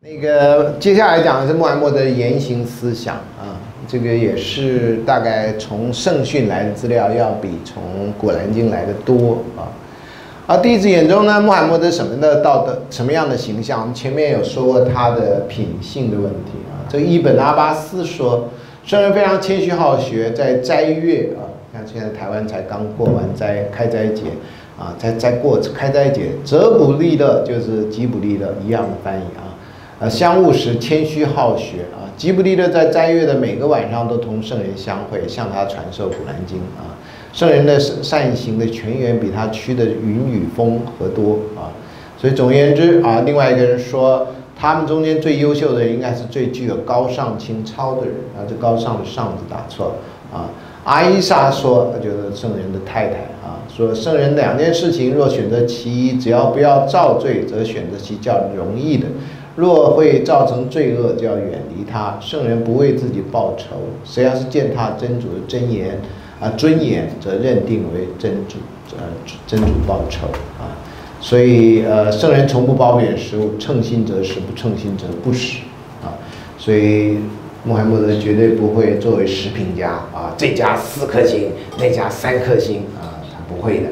那个接下来讲的是穆罕默德的言行思想啊，这个也是大概从圣训来的资料要比从古兰经来的多啊。而弟子眼中呢，穆罕默德什么的道德，什么样的形象？我们前面有说过他的品性的问题啊。这个伊本阿巴斯说，圣人非常谦虚好学，在斋月啊，看现在台湾才刚过完斋开斋节啊，在在过开斋节，则补利乐就是吉卜利的一样的翻译啊。呃，相务时谦虚好学啊，吉卜利勒在斋月的每个晚上都同圣人相会，向他传授古兰经啊。圣人的善行的泉源比他驱的云雨风和多啊。所以总而言之啊，另外一个人说，他们中间最优秀的应该是最具有高尚情操的人啊。这高尚的上字打错了啊。阿伊莎说，就是圣人的太太啊，说圣人两件事情若选择其一，只要不要造罪，则选择其较容易的。若会造成罪恶，就要远离他。圣人不为自己报仇，谁要是践踏真主的真言啊尊严，则认定为真主呃真主报仇啊。所以呃圣人从不褒贬食物，称心则食，不称心则不食啊。所以穆罕默德绝对不会作为食品家啊，这家四颗星，那家三颗星啊，他不会的。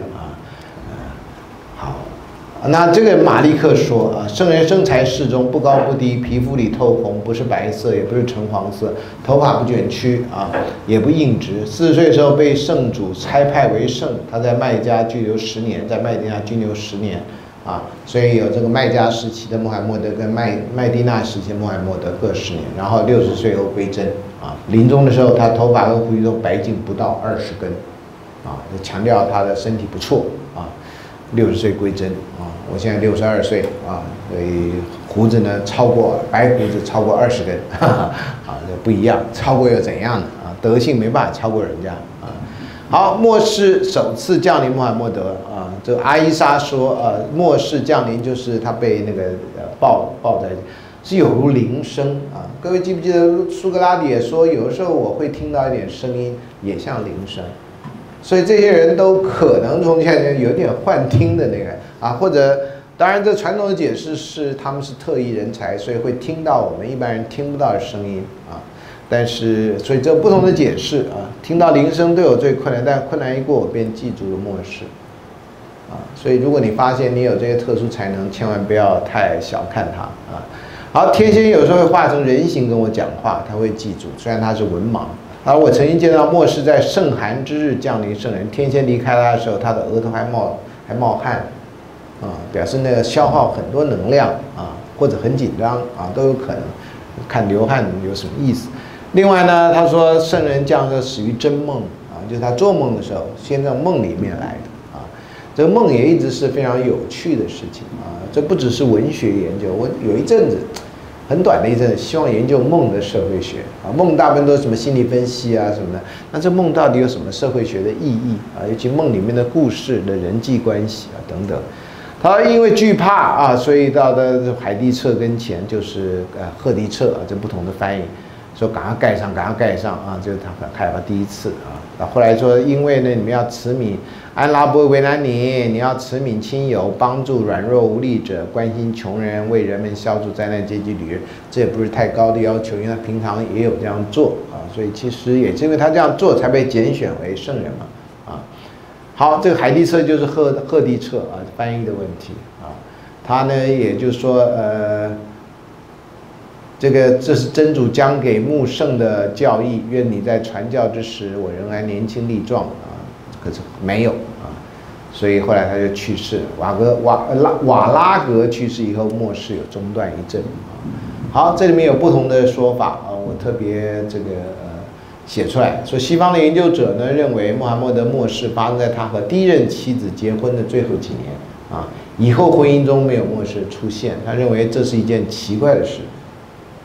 那这个马利克说啊，圣人身材适中，不高不低，皮肤里透红，不是白色，也不是橙黄色，头发不卷曲啊，也不硬直。四十岁的时候被圣主差派为圣，他在麦加居留十年，在麦地那居留十年啊，所以有这个麦加时期的穆罕默德跟麦麦地那时期的穆罕默德各十年，然后六十岁后归真啊，临终的时候他头发和胡须都白净不到二十根啊，强调他的身体不错啊，六十岁归真啊。我现在六十二岁啊，所以胡子呢超过白胡子超过二十根，啊，这不一样，超过又怎样呢？啊，德性没办法超过人家啊。好，末世首次降临穆罕默德啊，这个阿伊莎说，呃，末世降临就是他被那个呃抱抱在，是有如铃声啊。各位记不记得苏格拉底也说，有的时候我会听到一点声音，也像铃声。所以这些人都可能从现在有点幻听的那个啊，或者当然这传统的解释是他们是特异人才，所以会听到我们一般人听不到的声音啊。但是所以这不同的解释啊，听到铃声都有最困难，但困难一过我便记住了末世啊。所以如果你发现你有这些特殊才能，千万不要太小看它啊。好，天蝎有时候会化成人形跟我讲话，他会记住，虽然他是文盲。而我曾经见到末世在盛寒之日降临圣人，天仙离开他的时候，他的额头还冒还冒汗，啊，表示那个消耗很多能量啊，或者很紧张啊，都有可能。看流汗有什么意思？另外呢，他说圣人降是始于真梦啊，就是他做梦的时候，先在梦里面来的啊。这个梦也一直是非常有趣的事情啊，这不只是文学研究，我有一阵子。很短的一阵，希望研究梦的社会学啊，梦大部分都是什么心理分析啊什么的，那这梦到底有什么社会学的意义啊？尤其梦里面的故事的人际关系啊等等。他因为惧怕啊，所以到的海地彻跟前就是呃赫迪彻啊，这不同的翻译，说赶快盖上，赶快盖上啊，就是他很害怕第一次啊。后来说，因为呢你们要慈悯。安拉不会为难你，你要慈悯亲友，帮助软弱无力者，关心穷人，为人们消除灾难阶级旅人，这也不是太高的要求，因为他平常也有这样做啊，所以其实也是因为他这样做才被拣选为圣人嘛啊。好，这个海地彻就是赫赫地彻啊，翻译的问题啊，他呢也就是说呃，这个这是真主将给穆圣的教义，愿你在传教之时，我仍然年轻力壮啊。可是没有啊，所以后来他就去世了。瓦格瓦拉瓦拉格去世以后，末世有中断一阵啊。好，这里面有不同的说法啊，我特别这个呃写出来说，西方的研究者呢认为穆罕默德末世发生在他和第一任妻子结婚的最后几年啊，以后婚姻中没有末世出现。他认为这是一件奇怪的事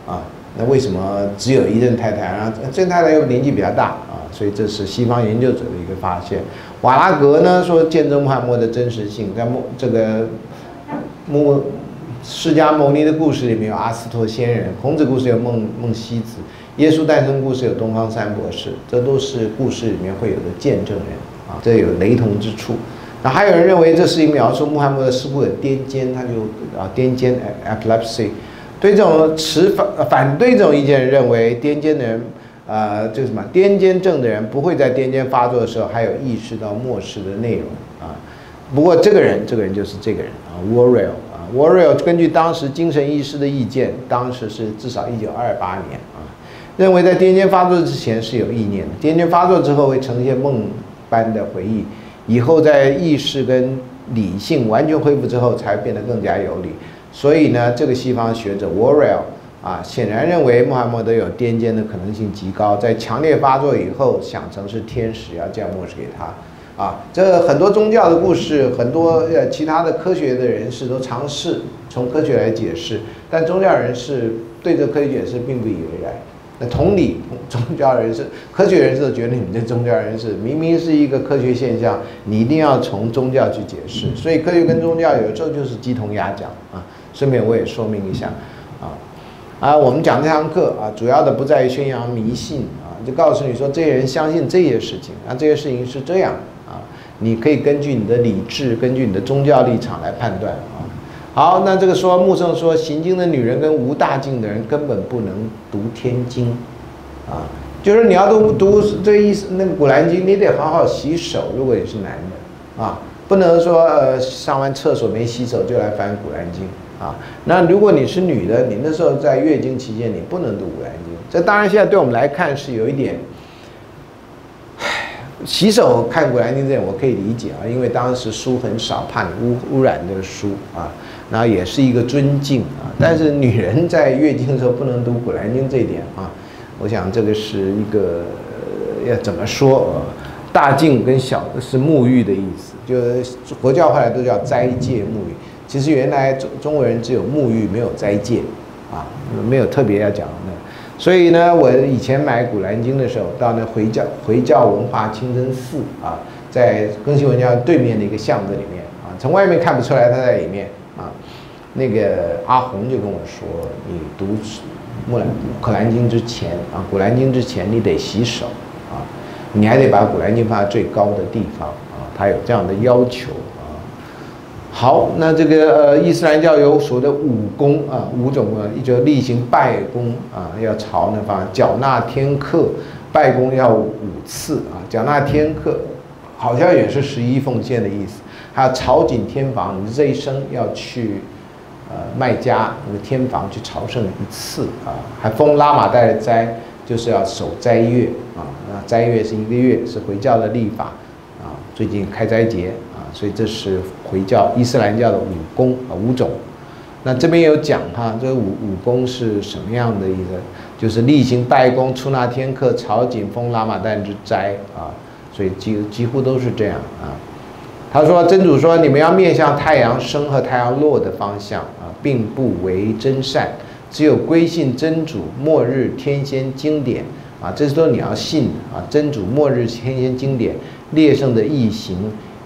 啊，那为什么只有一任太太啊？这太太又年纪比较大。所以这是西方研究者的一个发现。瓦拉格呢说见证穆罕默德真实性，在穆这个穆释迦牟尼的故事里面有阿斯托仙人，孔子故事有孟孟西子，耶稣诞生故事有东方三博士，这都是故事里面会有的见证人啊，这有雷同之处。那还有人认为这是一描述穆罕默德似乎有癫痫，他就啊癫痫 epilepsy。对这种持反反对这种意见，认为癫痫的人，呃，这个什么癫痫症的人不会在癫痫发作的时候还有意识到末世的内容啊。不过这个人，这个人就是这个人啊，Warrior 啊，Warrior 根据当时精神医师的意见，当时是至少一九二八年啊，认为在癫痫发作之前是有意念的，癫痫发作之后会呈现梦般的回忆，以后在意识跟理性完全恢复之后才变得更加有理。所以呢，这个西方学者 Warrell 啊，显然认为穆罕默德有癫痫的可能性极高，在强烈发作以后，想成是天使要降末世给他。啊，这很多宗教的故事，很多呃其他的科学的人士都尝试从科学来解释，但宗教人士对这科学解释并不以为然。那同理，宗教人士、科学人士都觉得你们这宗教人士明明是一个科学现象，你一定要从宗教去解释。所以科学跟宗教有时候就是鸡同鸭讲啊。顺便我也说明一下，啊啊，我们讲这堂课啊，主要的不在于宣扬迷信啊，就告诉你说这些人相信这些事情，啊，这些事情是这样啊，你可以根据你的理智，根据你的宗教立场来判断啊。好，那这个说木圣说行经的女人跟无大境的人根本不能读天经，啊，就是你要读读这意思，那个古兰经你得好好洗手，如果你是男的啊，不能说呃上完厕所没洗手就来翻古兰经。啊，那如果你是女的，你那时候在月经期间，你不能读《古兰经》。这当然现在对我们来看是有一点，洗手看《古兰经》这点我可以理解啊，因为当时书很少，怕你污污染这个书啊，然后也是一个尊敬啊。但是女人在月经的时候不能读《古兰经》这一点啊，我想这个是一个要怎么说？大净跟小是沐浴的意思，就是佛教后来都叫斋戒沐浴。其实原来中中国人只有沐浴，没有斋戒，啊，没有特别要讲的。所以呢，我以前买《古兰经》的时候，到那回教回教文化清真寺啊，在更新文教对面的一个巷子里面啊，从外面看不出来他在里面啊。那个阿红就跟我说：“你读《木兰古兰经》之前啊，《古兰经》之前你得洗手啊，你还得把《古兰经》放在最高的地方啊，他有这样的要求。”好，那这个呃，伊斯兰教有所谓的五功啊，五种啊，一就例行拜功啊，要朝那方缴纳天课，拜功要五次啊，缴纳天课好像也是十一奉献的意思，还有朝觐天房，你这一生要去呃麦加那个天房去朝圣一次啊，还封拉玛代的斋，就是要守斋月啊，那斋月是一个月，是回教的历法啊，最近开斋节。所以这是回教伊斯兰教的五功啊五种，那这边有讲哈，这五五功是什么样的一个？就是例行拜功、出纳天课、朝觐、封拉玛旦之斋啊，所以几几乎都是这样啊。他说真主说你们要面向太阳升和太阳落的方向啊，并不为真善，只有归信真主末日天仙经典啊，这是说你要信啊，真主末日天仙经典列圣的异行。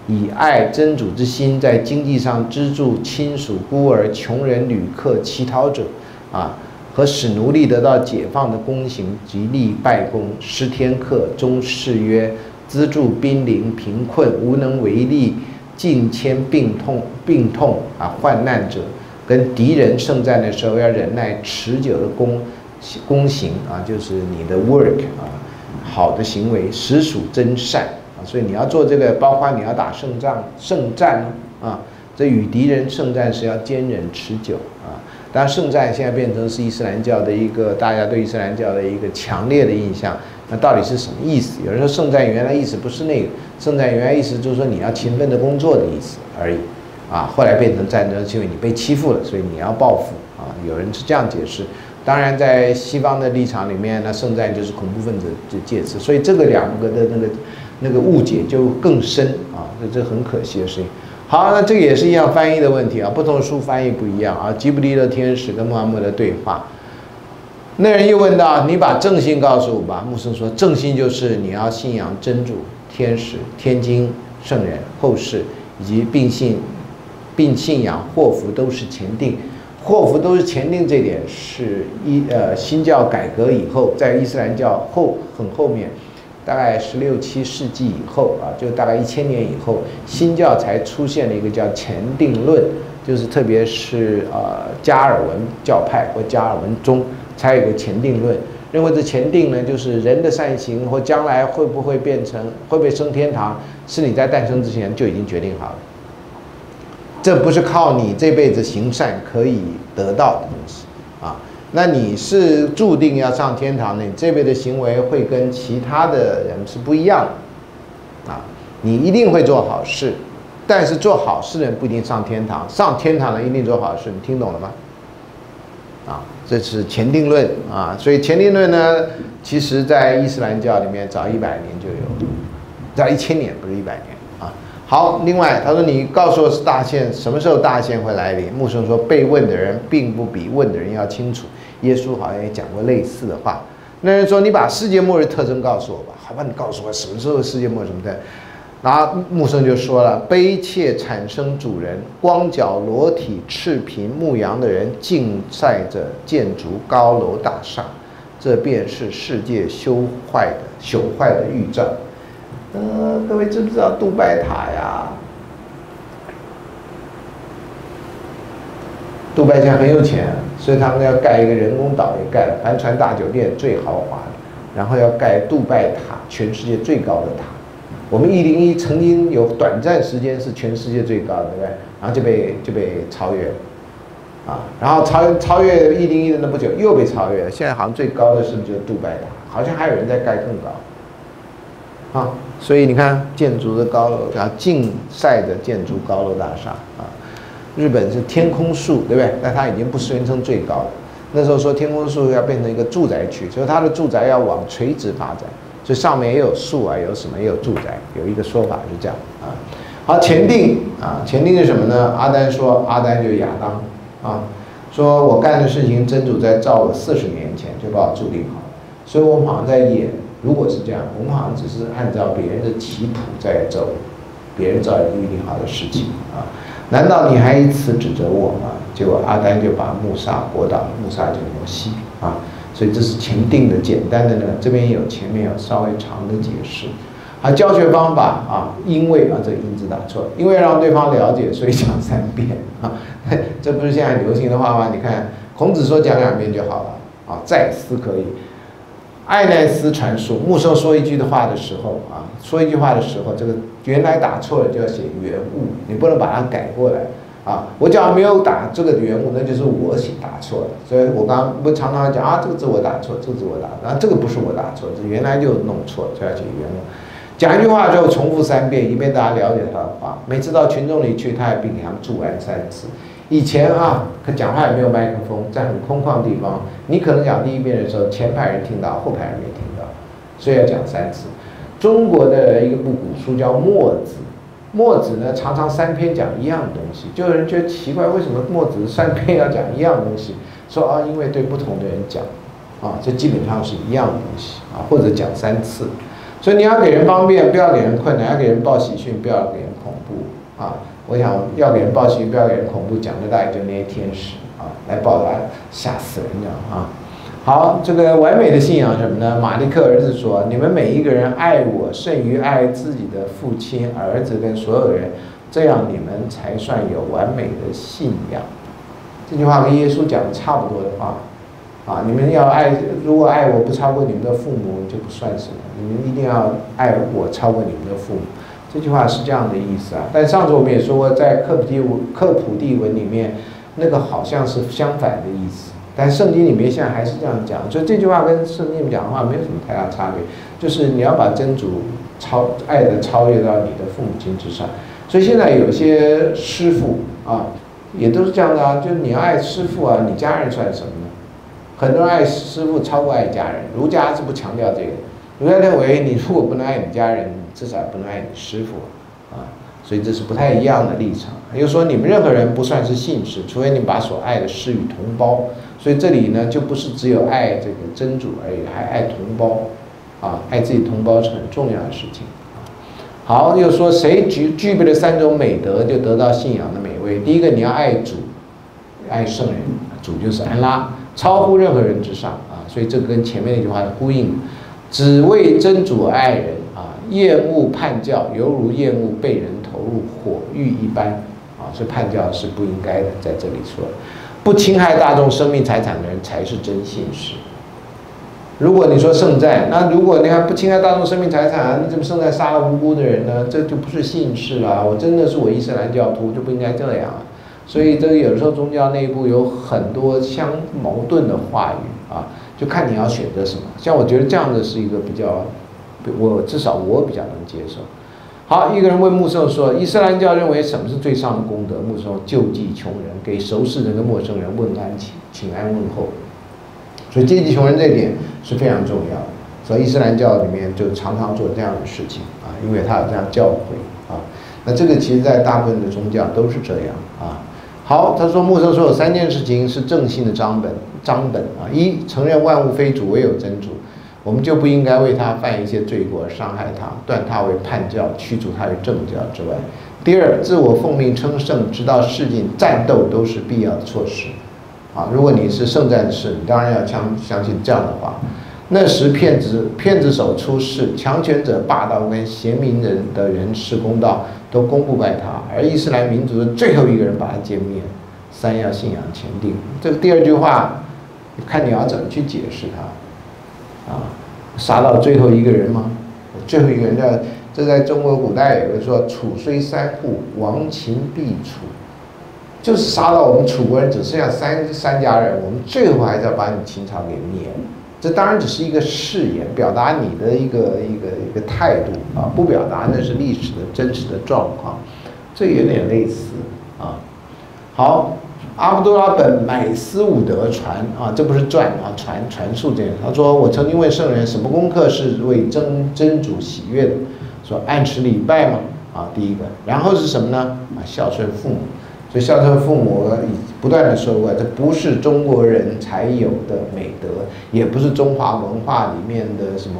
以爱真主之心，在经济上资助亲属、孤儿、穷人、旅客、乞讨者，啊，和使奴隶得到解放的公行，及立拜功、施天课、终誓约，资助濒临贫困、无能为力、近迁病痛、病痛啊患难者，跟敌人圣战的时候要忍耐持久的功功行啊，就是你的 work 啊，好的行为实属真善。所以你要做这个，包括你要打胜仗、胜战啊，这与敌人胜战是要坚忍持久啊。当然，胜战现在变成是伊斯兰教的一个大家对伊斯兰教的一个强烈的印象。那到底是什么意思？有人说胜战原来意思不是那个，胜战原来意思就是说你要勤奋的工作的意思而已啊。后来变成战争，是因为你被欺负了，所以你要报复啊。有人是这样解释。当然，在西方的立场里面，那圣战就是恐怖分子的介词。所以这个两个的那个。那个误解就更深啊，这这很可惜的事情。好，那这个也是一样翻译的问题啊，不同的书翻译不一样啊。吉卜力的天使跟穆罕默德对话，那人又问道：“你把正信告诉我吧。”穆生说：“正信就是你要信仰真主、天使、天经、圣人、后世，以及并信并信仰祸福都是前定。祸福都是前定这点是一呃新教改革以后，在伊斯兰教后很后面，大概十六七世纪以后啊，就大概一千年以后，新教才出现了一个叫前定论，就是特别是呃加尔文教派或加尔文宗才有个前定论，认为这前定呢就是人的善行或将来会不会变成会不会升天堂，是你在诞生之前就已经决定好了。这不是靠你这辈子行善可以得到的东西！那你是注定要上天堂的，你这辈子行为会跟其他的人是不一样的啊！你一定会做好事，但是做好事的人不一定上天堂，上天堂的一定做好事，你听懂了吗？啊，这是前定论啊！所以前定论呢，其实在伊斯兰教里面早一百年就有，早一千年不是一百年啊。好，另外他说你告诉我是大限什么时候大限会来临？穆生说被问的人并不比问的人要清楚。耶稣好像也讲过类似的话。那人说你把世界末日特征告诉我吧。好吧，你告诉我什么时候世界末日什么的。然后穆生就说了：悲切产生主人，光脚裸体赤贫牧羊的人竞赛着建筑高楼大厦，这便是世界修坏的朽坏的预兆。呃，各位知不知道杜拜塔呀？杜拜现在很有钱，所以他们要盖一个人工岛，也盖了帆船大酒店最豪华的，然后要盖杜拜塔，全世界最高的塔。我们一零一曾经有短暂时间是全世界最高的，对不对？然后就被就被超越了，啊，然后超超越一零一的那不久又被超越了，现在好像最高的是不是就是杜拜塔？好像还有人在盖更高，啊。所以你看建筑的高楼，叫竞赛的建筑高楼大厦啊。日本是天空树，对不对？但它已经不宣称最高了。那时候说天空树要变成一个住宅区，所以它的住宅要往垂直发展，所以上面也有树啊，有什么也有住宅，有一个说法是这样啊。好，前定啊，前定是什么呢？阿丹说，阿丹就是亚当啊，说我干的事情，真主在造我四十年前就把我注定好了，所以我们好像在演。如果是这样，我们好像只是按照别人的棋谱在走，别人造一个预定好的事情啊？难道你还以此指责我吗？结果阿丹就把穆萨驳倒了，穆萨就是摩西啊。所以这是前定的简单的呢，这边有前面有稍微长的解释。啊，教学方法啊，因为啊这音字打错，因为让对方了解，所以讲三遍啊。这不是现在流行的话吗？你看孔子说讲两遍就好了啊，再思可以。爱奈斯传述，穆圣说一句的话的时候啊，说一句话的时候，这个原来打错了就要写原物，你不能把它改过来啊。我假如没有打这个原物，那就是我写打错了。所以我刚不常常讲啊，这个字我打错，这个字我打，啊这个不是我打错，这原来就弄错，就要写原物。讲一句话就重复三遍，以便大家了解他的话。每次到群众里去，他也并给他们祝完三次。以前啊，他讲话也没有麦克风，在很空旷的地方，你可能讲第一遍的时候，前排人听到，后排人没听到，所以要讲三次。中国的一个部古书叫《墨子》，墨子呢常常三篇讲一样东西，就有人觉得奇怪，为什么墨子三篇要讲一样东西？说啊，因为对不同的人讲，啊，这基本上是一样东西啊，或者讲三次。所以你要给人方便，不要给人困难；要给人报喜讯，不要给人恐怖啊。我想要给人报喜，不要给人恐怖，讲的大概就那些天使啊，来报答，吓死人的啊！好，这个完美的信仰什么呢？马利克儿子说：“你们每一个人爱我胜于爱自己的父亲、儿子跟所有人，这样你们才算有完美的信仰。”这句话跟耶稣讲的差不多的话啊！你们要爱，如果爱我不超过你们的父母，就不算什么。你们一定要爱我超过你们的父母。这句话是这样的意思啊，但上次我们也说过，在克普地文克普地文里面，那个好像是相反的意思，但圣经里面现在还是这样讲，所以这句话跟圣经里讲的话没有什么太大差别，就是你要把真主超爱的超越到你的父母亲之上。所以现在有些师傅啊，也都是这样的啊，就是你要爱师傅啊，你家人算什么呢？很多人爱师傅超过爱家人，儒家是不强调这个，儒家认为你如果不能爱你家人。至少不能爱你师傅啊，所以这是不太一样的立场。又说你们任何人不算是信士，除非你把所爱的施与同胞。所以这里呢，就不是只有爱这个真主而已，还爱同胞啊，爱自己同胞是很重要的事情。好，又说谁具具备了三种美德，就得到信仰的美味。第一个，你要爱主，爱圣人，主就是安拉，超乎任何人之上啊！所以这跟前面那句话呼应，只为真主爱人，厌恶叛教，犹如厌恶被人投入火狱一般啊！所以叛教是不应该的，在这里说，不侵害大众生命财产的人才是真信士。如果你说圣战，那如果你还不侵害大众生命财产，你怎么圣战杀了无辜的人呢？这就不是信士了。我真的是我伊斯兰教徒，就不应该这样。所以这个有的时候宗教内部有很多相矛盾的话语啊，就看你要选择什么。像我觉得这样的是一个比较，我至少我比较能接受。好，一个人问穆圣说：伊斯兰教认为什么是最上的功德？穆圣说：救济穷人，给熟识人跟陌生人问安请请安问候。所以救济穷人这一点是非常重要的，所以伊斯兰教里面就常常做这样的事情啊，因为他有这样教诲啊。那这个其实，在大部分的宗教都是这样啊。好，他说穆圣说有三件事情是正信的章本章本啊：一，承认万物非主，唯有真主，我们就不应该为他犯一些罪过，伤害他，断他为叛教，驱逐他于正教之外；第二，自我奉命称圣，直到世尽，战斗都是必要的措施。啊，如果你是圣战士，你当然要相相信这样的话。那时骗子骗子手出世，强权者霸道，跟贤明人的人士公道都攻不败他，而伊斯兰民族的最后一个人把他歼灭。三要信仰前定，这个第二句话，看你要怎么去解释它。啊，杀到最后一个人吗？最后一个人叫这在中国古代有个说楚虽三户，亡秦必楚。就是杀到我们楚国人只剩下三三家人，我们最后还是要把你秦朝给灭了。这当然只是一个誓言，表达你的一个一个一个态度啊，不表达那是历史的真实的状况，这有点类似啊。好，阿卜杜拉本买斯伍德传啊，这不是传啊，传传述这样。他说：“我曾经问圣人，什么功课是为真真主喜悦的？说按时礼拜嘛，啊，第一个，然后是什么呢？啊，孝顺父母。”所以孝顺父母，不断的说过，这不是中国人才有的美德，也不是中华文化里面的什么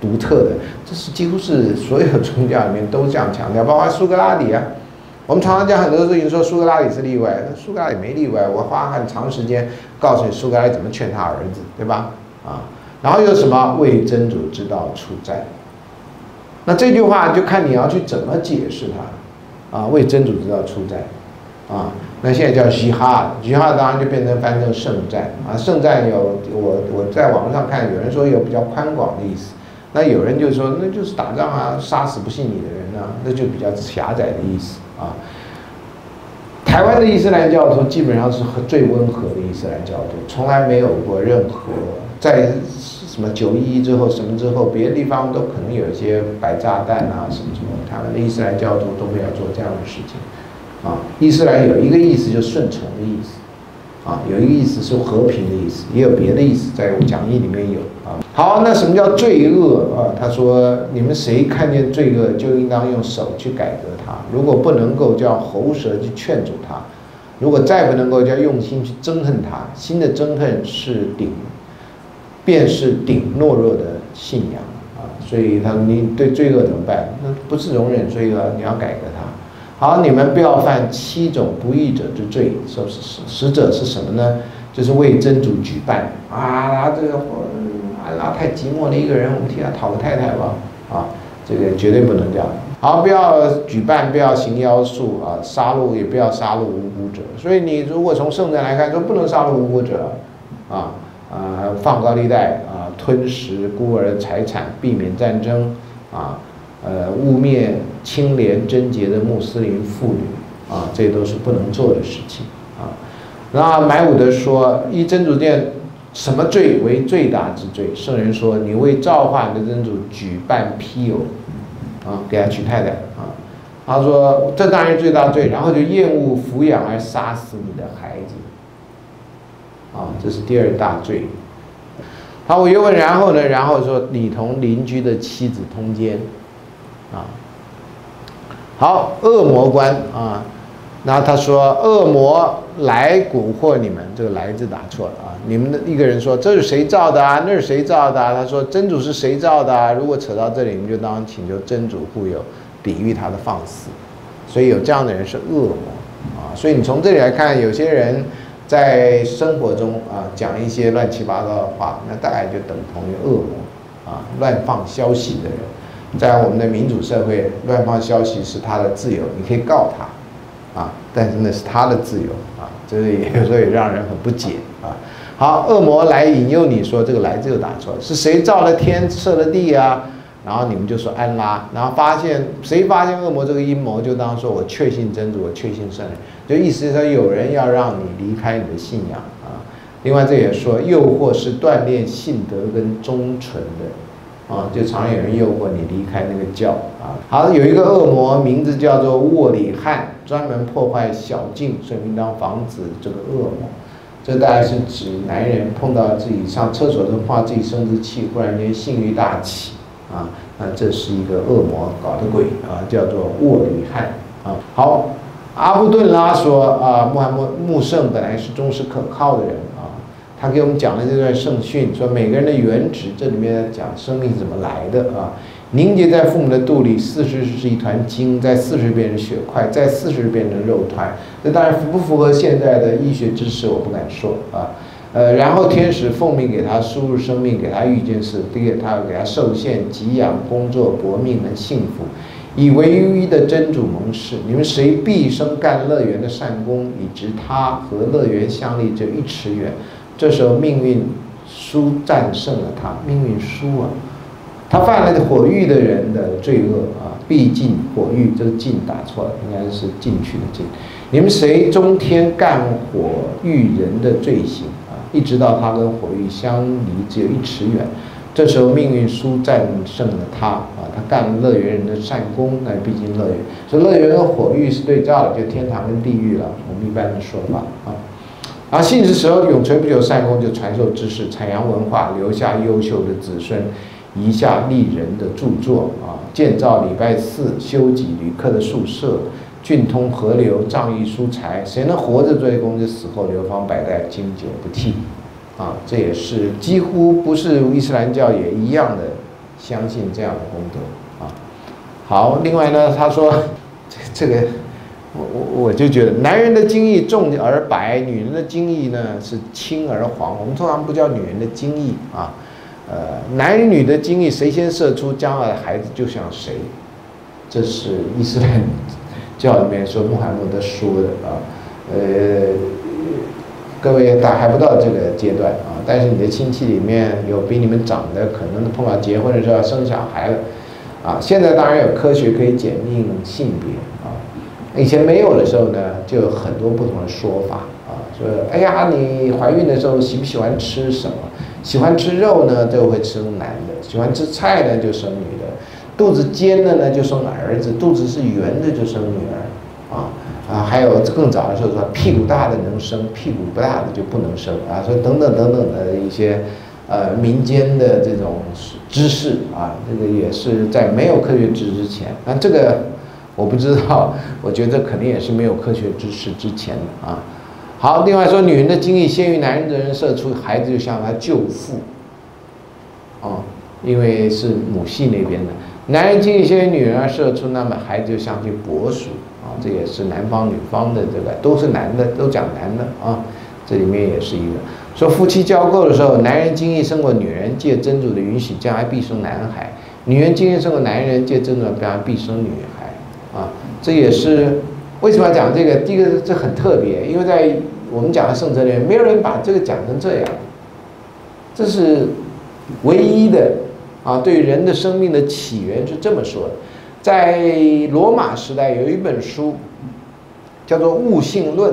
独特的，这是几乎是所有宗教里面都这样强调，包括苏格拉底啊。我们常常讲很多事情，说苏格拉底是例外，苏格拉底没例外。我花很长时间告诉你苏格拉底怎么劝他儿子，对吧？啊，然后又什么为真主之道出战？那这句话就看你要去怎么解释它啊，为真主之道出战。啊，那现在叫吉哈，吉哈当然就变成翻成圣战啊。圣战有我我在网上看，有人说有比较宽广的意思，那有人就说那就是打仗啊，杀死不信你的人呢，那就比较狭窄的意思啊。台湾的伊斯兰教徒基本上是最温和的伊斯兰教徒，从来没有过任何在什么九一一之后什么之后，别的地方都可能有一些摆炸弹啊什么什么，台湾的伊斯兰教徒都没有做这样的事情。啊，伊斯兰有一个意思，就是顺从的意思，啊，有一个意思是和平的意思，也有别的意思，在讲义里面有。好，那什么叫罪恶啊？他说，你们谁看见罪恶，就应当用手去改革它；如果不能够，叫喉舌去劝阻它；如果再不能够，叫用心去憎恨它。心的憎恨是顶，便是顶懦弱的信仰啊。所以他说，你对罪恶怎么办？那不是容忍罪恶，你要改革它。好，你们不要犯七种不义者之罪。说是使使者是什么呢？就是为真主举办啊，这个啊，太寂寞了一个人，我们替他讨个太太吧。啊，这个绝对不能这样。好，不要举办，不要行妖术啊，杀戮也不要杀戮无辜者。所以你如果从圣战来看，说不能杀戮无辜者，啊啊，放高利贷啊，吞食孤儿财产，避免战争啊。呃，污蔑清廉贞洁的穆斯林妇女啊，这都是不能做的事情啊。那买伍德说，一真主殿，什么罪为最大之罪？圣人说，你为召唤的真主举办批友啊，给他娶太太啊。他说，这当然最大罪。然后就厌恶抚养而杀死你的孩子啊，这是第二大罪。好，我又问，然后呢？然后说，你同邻居的妻子通奸。啊，好，恶魔官啊，那他说恶魔来蛊惑你们，这个“来”字打错了啊。你们的一个人说这是谁造的啊？那是谁造的啊？他说真主是谁造的啊？如果扯到这里，你们就当请求真主护佑，抵御他的放肆。所以有这样的人是恶魔啊。所以你从这里来看，有些人在生活中啊讲一些乱七八糟的话，那大概就等同于恶魔啊，乱放消息的人。在我们的民主社会，乱放消息是他的自由，你可以告他，但是那是他的自由啊，这是有时候也让人很不解啊。好，恶魔来引诱你说这个来字又打错了，是谁造了天设了地啊？然后你们就说安拉，然后发现谁发现恶魔这个阴谋，就当说我确信真主，我确信圣人，就意思是说有人要让你离开你的信仰啊。另外这也说诱惑是锻炼信德跟忠诚的。啊，就常有人诱惑你离开那个教啊。好，有一个恶魔，名字叫做沃里汉，专门破坏小径，所以应当防止这个恶魔。这大概是指男人碰到自己上厕所的话自己生殖器忽然间性欲大起啊，那这是一个恶魔搞的鬼啊，叫做沃里汉啊。好，阿布顿拉说啊，穆罕默穆圣本来是忠实可靠的人啊。他给我们讲了这段圣训，说每个人的原旨，这里面讲生命怎么来的啊？凝结在父母的肚里，四十是一团筋，在四十变成血块，在四十变成肉团。这当然符不符合现在的医学知识，我不敢说啊。呃，然后天使奉命给他输入生命，给他预见是，第一他给他受限、给养、工作、搏命和幸福，以唯一的真主盟誓，你们谁毕生干乐园的善功，以直他和乐园相离这一尺远。这时候命运输战胜了他，命运输啊，他犯了火狱的人的罪恶啊，必进火狱。这个进打错了，应该是进去的进。你们谁中天干火狱人的罪行啊？一直到他跟火狱相离只有一尺远。这时候命运书战胜了他啊，他干乐园人的善功，那毕竟乐园。所以乐园跟火狱是对照的，就天堂跟地狱了。我们一般的说法啊。然后信之时候永垂不朽善功就传授知识，阐扬文化，留下优秀的子孙，遗下立人的著作啊，建造礼拜寺，修给旅客的宿舍，俊通河流，仗义疏财。谁能活着做功，就死后流芳百代，经久不替。啊，这也是几乎不是伊斯兰教也一样的相信这样的功德啊。好，另外呢，他说 这个。我我我就觉得，男人的精液重而白，女人的精液呢是青而黄。我们通常不叫女人的精液啊，呃，男女的精液谁先射出，将来的孩子就像谁。这是伊斯兰教里面说穆罕默德说的啊，呃，各位大还不到这个阶段啊，但是你的亲戚里面有比你们长的，可能碰到结婚的时候要生小孩了啊。现在当然有科学可以检定性别啊。以前没有的时候呢，就有很多不同的说法啊，说哎呀，你怀孕的时候喜不喜欢吃什么？喜欢吃肉呢，就会生男的；喜欢吃菜呢，就生女的；肚子尖的呢，就生儿子；肚子是圆的，就生女儿。啊啊，还有更早的时候说，屁股大的能生，屁股不大的就不能生啊。说等等等等的一些呃民间的这种知识啊，这个也是在没有科学知识之前，那这个。我不知道，我觉得肯定也是没有科学知识之前的啊。好，另外说，女人的精液先于男人的人射出孩子，就像他舅父，啊，因为是母系那边的。男人精液先于女人而射出，那么孩子就像其伯属啊，这也是男方女方的这个都是男的，都讲男的啊。这里面也是一个说，夫妻交媾的时候，男人精液胜过女人，借真主的允许，将来必生男孩；女人精液胜过男人，借真主将来必生女孩。啊，这也是为什么要讲这个？第一个，这很特别，因为在我们讲的圣哲里面，没有人把这个讲成这样。这是唯一的啊，对人的生命的起源是这么说的。在罗马时代，有一本书叫做《物性论》，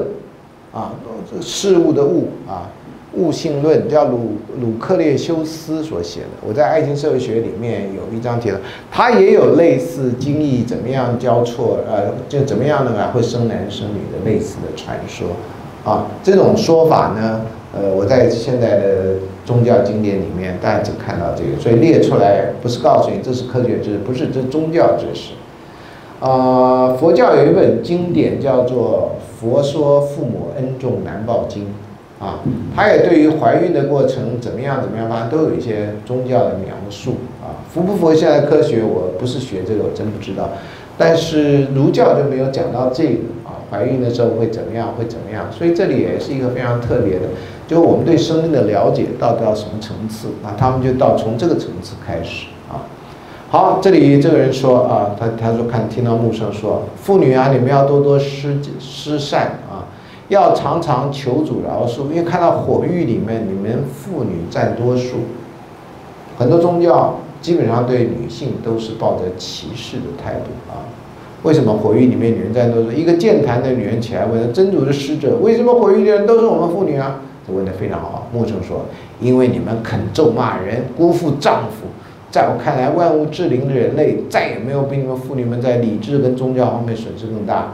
啊，事物的物啊。悟性论叫鲁鲁克列修斯所写的，我在爱情社会学里面有一章提到，他也有类似精液怎么样交错，呃，就怎么样呢？会生男生女的类似的传说，啊，这种说法呢，呃，我在现在的宗教经典里面大家只看到这个，所以列出来不是告诉你这是科学知识，不是这宗教知识，啊，佛教有一本经典叫做《佛说父母恩重难报经》。啊，他也对于怀孕的过程怎么样怎么样，反正都有一些宗教的描述啊，符不符合现代科学？我不是学这个，我真不知道。但是儒教就没有讲到这个啊，怀孕的时候会怎么样，会怎么样？所以这里也是一个非常特别的，就我们对生命的了解到底到什么层次啊？他们就到从这个层次开始啊。好，这里这个人说啊，他他说看听到木生说，妇女啊，你们要多多施施善，要常常求主饶恕，因为看到火狱里面你们妇女占多数，很多宗教。基本上对女性都是抱着歧视的态度啊！为什么火狱里面女人占多数？一个健谈的女人起来问真主的使者：“为什么火狱的人都是我们妇女啊？”这问的非常好。木生说：“因为你们肯咒骂人，辜负丈夫。在我看来，万物之灵的人类再也没有比你们妇女们在理智跟宗教方面损失更大。”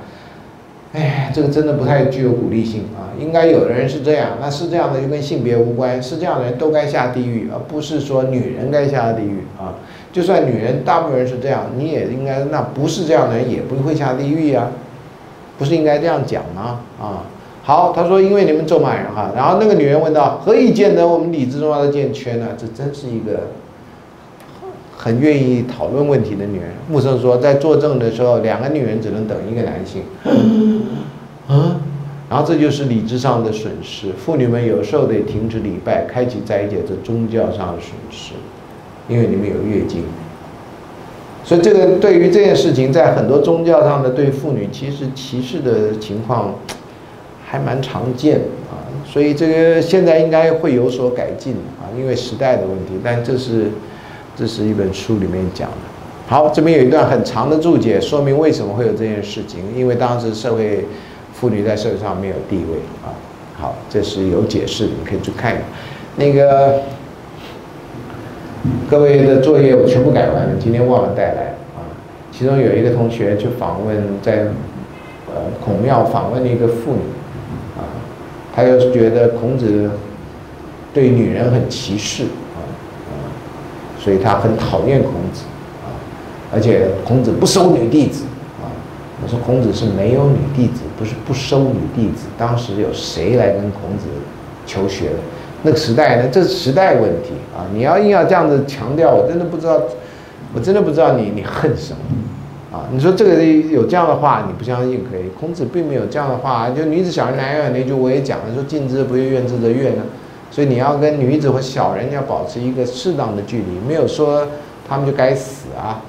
哎，这个真的不太具有鼓励性啊！应该有的人是这样，那是这样的就跟性别无关，是这样的人都该下地狱，而不是说女人该下地狱啊。就算女人大部分人是这样，你也应该那不是这样的人也不会下地狱呀，不是应该这样讲吗？啊，好，他说因为你们咒骂人哈，然后那个女人问道：何以见得我们理智中的健全呢？这真是一个。很愿意讨论问题的女人，穆生说，在作证的时候，两个女人只能等一个男性。啊，然后这就是理智上的损失。妇女们有时候得停止礼拜，开启斋戒，这宗教上的损失，因为你们有月经。所以这个对于这件事情，在很多宗教上的对妇女其实歧视的情况还蛮常见啊。所以这个现在应该会有所改进啊，因为时代的问题。但这是。这是一本书里面讲的。好，这边有一段很长的注解，说明为什么会有这件事情。因为当时社会妇女在社会上没有地位啊。好，这是有解释，你可以去看。那个各位的作业我全部改完了，今天忘了带来啊。其中有一个同学去访问，在呃孔庙访问了一个妇女啊，他又觉得孔子对女人很歧视。所以他很讨厌孔子，啊，而且孔子不收女弟子，啊，我说孔子是没有女弟子，不是不收女弟子。当时有谁来跟孔子求学的？那个时代呢？这是时代问题啊！你要硬要这样子强调，我真的不知道，我真的不知道你你恨什么啊？你说这个有这样的话，你不相信可以？孔子并没有这样的话，就女子小人难养那句我也讲了，说近之不悦，远之则悦呢。所以你要跟女子或小人要保持一个适当的距离，没有说他们就该死啊，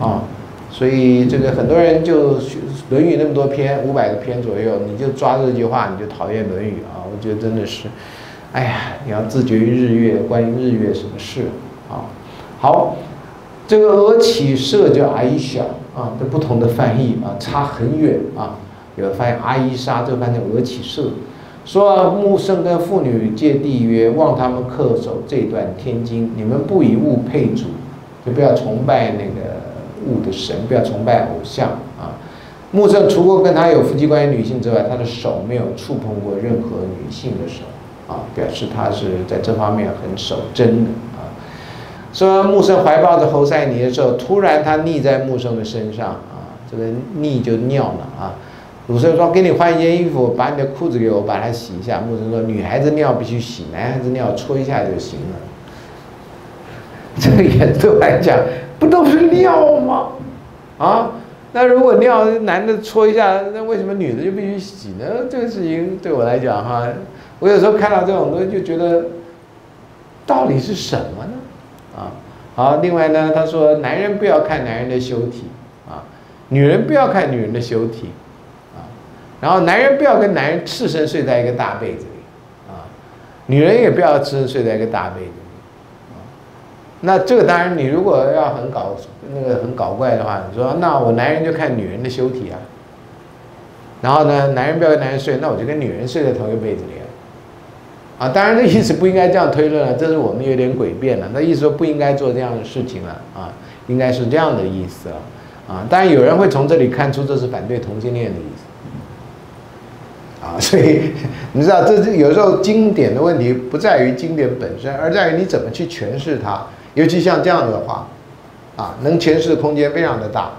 啊，所以这个很多人就《论语》那么多篇，五百个篇左右，你就抓这句话，你就讨厌《论语》啊？我觉得真的是，哎呀，你要自绝于日月，关于日月什么事啊？好，这个俄起社叫阿伊小啊，这不同的翻译啊，差很远啊，有的翻译阿伊莎，这个翻译俄起社。说木圣跟妇女借缔约，望他们恪守这段天经。你们不以物配主，就不要崇拜那个物的神，不要崇拜偶像啊。木圣除过跟他有夫妻关系女性之外，他的手没有触碰过任何女性的手啊，表示他是在这方面很守贞的啊。说木圣怀抱着侯赛尼的时候，突然他溺在木圣的身上啊，这个溺就尿了啊。鲁生说：“给你换一件衣服，把你的裤子给我，把它洗一下。”木生说：“女孩子尿必须洗，男孩子尿搓一下就行了。”这个也对我来讲，不都是尿吗？啊，那如果尿男的搓一下，那为什么女的就必须洗呢？这个事情对我来讲，哈，我有时候看到这种东西就觉得，到底是什么呢？啊，好，另外呢，他说：“男人不要看男人的羞体，啊，女人不要看女人的羞体。”然后男人不要跟男人赤身睡在一个大被子里，啊，女人也不要赤身睡在一个大被子里，啊，那这个当然你如果要很搞那个很搞怪的话，你说那我男人就看女人的羞体啊，然后呢，男人不要跟男人睡，那我就跟女人睡在同一个被子里啊，啊，当然这意思不应该这样推论了，这是我们有点诡辩了，那意思说不应该做这样的事情了啊，应该是这样的意思了，啊，当然有人会从这里看出这是反对同性恋的意思。啊，所以你知道，这是有时候经典的问题不在于经典本身，而在于你怎么去诠释它。尤其像这样的话，啊，能诠释的空间非常的大。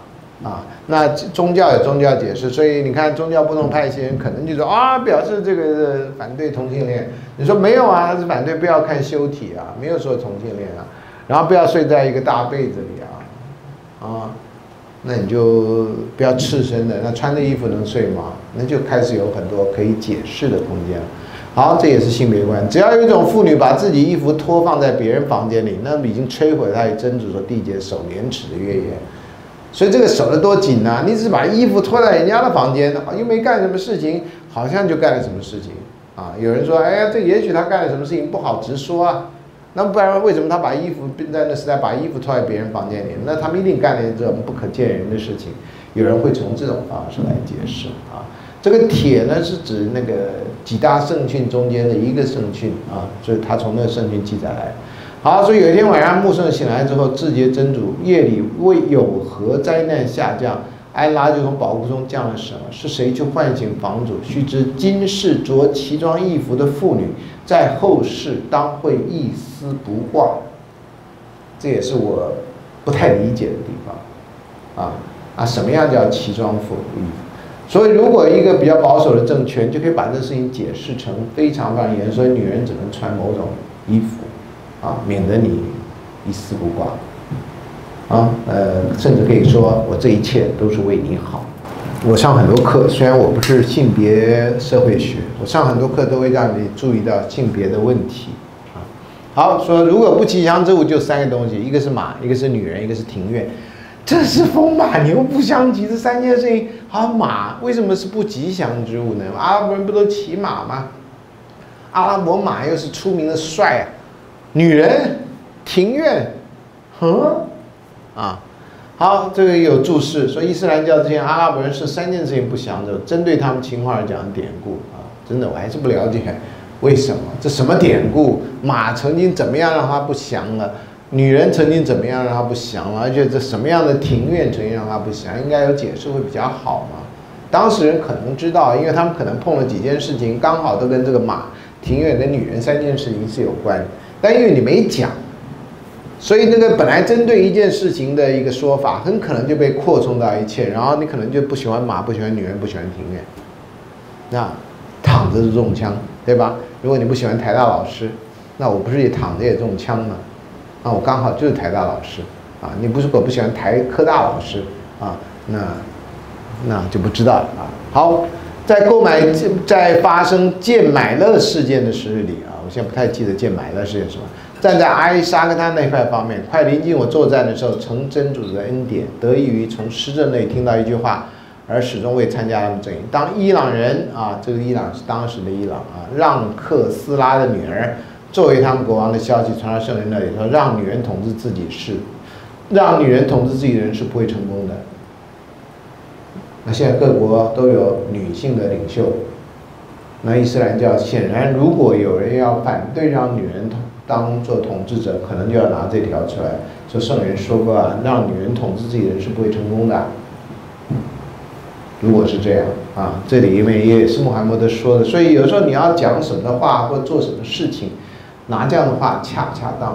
啊，那宗教有宗教解释，所以你看宗教不同派系人可能就说啊，表示这个反对同性恋。你说没有啊，他是反对不要看修体啊，没有说同性恋啊，然后不要睡在一个大被子里啊，啊，那你就不要赤身的，那穿着衣服能睡吗？那就开始有很多可以解释的空间了。好，这也是性别观。只要有一种妇女把自己衣服脱放在别人房间里，那么已经摧毁她与真主所缔结手廉耻的约言。所以这个守得多紧呢？你只把衣服脱在人家的房间，又没干什么事情，好像就干了什么事情啊？有人说，哎呀，这也许他干了什么事情不好直说啊。那不然为什么他把衣服并在那时代把衣服脱在别人房间里？那他们一定干了这种不可见人的事情。有人会从这种方式来解释啊。这个铁呢是指那个几大圣训中间的一个圣训啊，所以他从那个圣训记载来。好，所以有一天晚上，穆圣醒来之后，自节真主夜里为有何灾难下降，埃拉就从宝库中降了什么？是谁去唤醒房主？须知今世着奇装异服的妇女，在后世当会一丝不挂。这也是我不太理解的地方。啊啊，什么样叫奇装服衣服？所以，如果一个比较保守的政权，就可以把这事情解释成非常非常严，所以女人只能穿某种衣服。啊，免得你一丝不挂，啊，呃，甚至可以说我这一切都是为你好。我上很多课，虽然我不是性别社会学，我上很多课都会让你注意到性别的问题。啊，好说，如果不吉祥之物就三个东西，一个是马，一个是女人，一个是庭院。这是风马牛不相及，这三件事情。好，马为什么是不吉祥之物呢？阿拉伯人不都骑马吗？阿拉伯马又是出名的帅啊。女人，庭院，哼，啊，好，这个有注释说伊斯兰教这些阿拉伯人是三件事情不祥的，针对他们情况而讲典故啊，真的我还是不了解为什么这什么典故？马曾经怎么样让他不祥了？女人曾经怎么样让他不祥了？而且这什么样的庭院曾经让他不祥？应该有解释会比较好嘛？当事人可能知道，因为他们可能碰了几件事情，刚好都跟这个马、庭院跟女人三件事情是有关。但因为你没讲，所以那个本来针对一件事情的一个说法，很可能就被扩充到一切，然后你可能就不喜欢马，不喜欢女人，不喜欢庭院，那躺着就中枪，对吧？如果你不喜欢台大老师，那我不是也躺着也中枪吗？啊，我刚好就是台大老师啊，你不是我不喜欢台科大老师啊，那那就不知道了啊。好，在购买在发生贱买乐事件的时日里啊。我现在不太记得见买了是什么。站在埃沙跟他那块方面，快临近我作战的时候，承真主的恩典，得益于从施政内听到一句话，而始终未参加他们阵营。当伊朗人啊，这个伊朗是当时的伊朗啊，让克斯拉的女儿作为他们国王的消息传到圣人那里，说让女人统治自己是，让女人统治自己的人是不会成功的。那现在各国都有女性的领袖。那伊斯兰教显然，如果有人要反对让女人统当做统治者，可能就要拿这条出来说。圣人说过啊，让女人统治自己人是不会成功的。如果是这样啊，这里因为也是穆罕默德说的，所以有时候你要讲什么话或做什么事情，拿这样的话恰不恰当？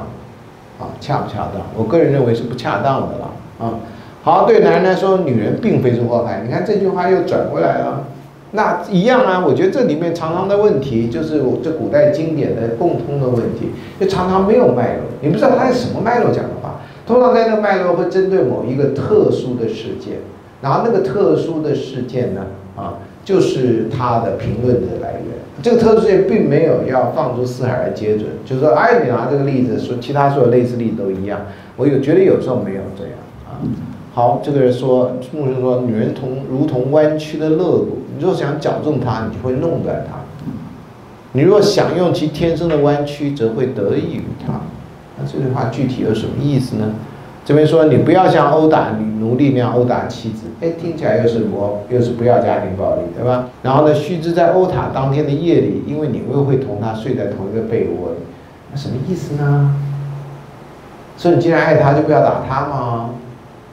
啊，恰不恰当？我个人认为是不恰当的了啊。好，对男人来说，女人并非是祸害。你看这句话又转过来了。那一样啊，我觉得这里面常常的问题就是这古代经典的共通的问题，就常常没有脉络，你不知道它是什么脉络讲的话。通常在那个脉络会针对某一个特殊的事件，然后那个特殊的事件呢，啊，就是它的评论的来源。这个特殊事件并没有要放诸四海而皆准，就是说，哎，你拿这个例子说，其他所有类似例子都一样。我有觉得有时候没有这样啊。好，这个人说，牧师说，女人同如同弯曲的肋骨。若想矫正它，你就会弄断它；你若想用其天生的弯曲，则会得益于它。那这句话具体有什么意思呢？这边说你不要像殴打女奴隶那样殴打妻子，哎，听起来又是我，又是不要家庭暴力，对吧？然后呢，须知在殴打当天的夜里，因为你又会同他睡在同一个被窝里，那什么意思呢？说你既然爱他，就不要打他吗？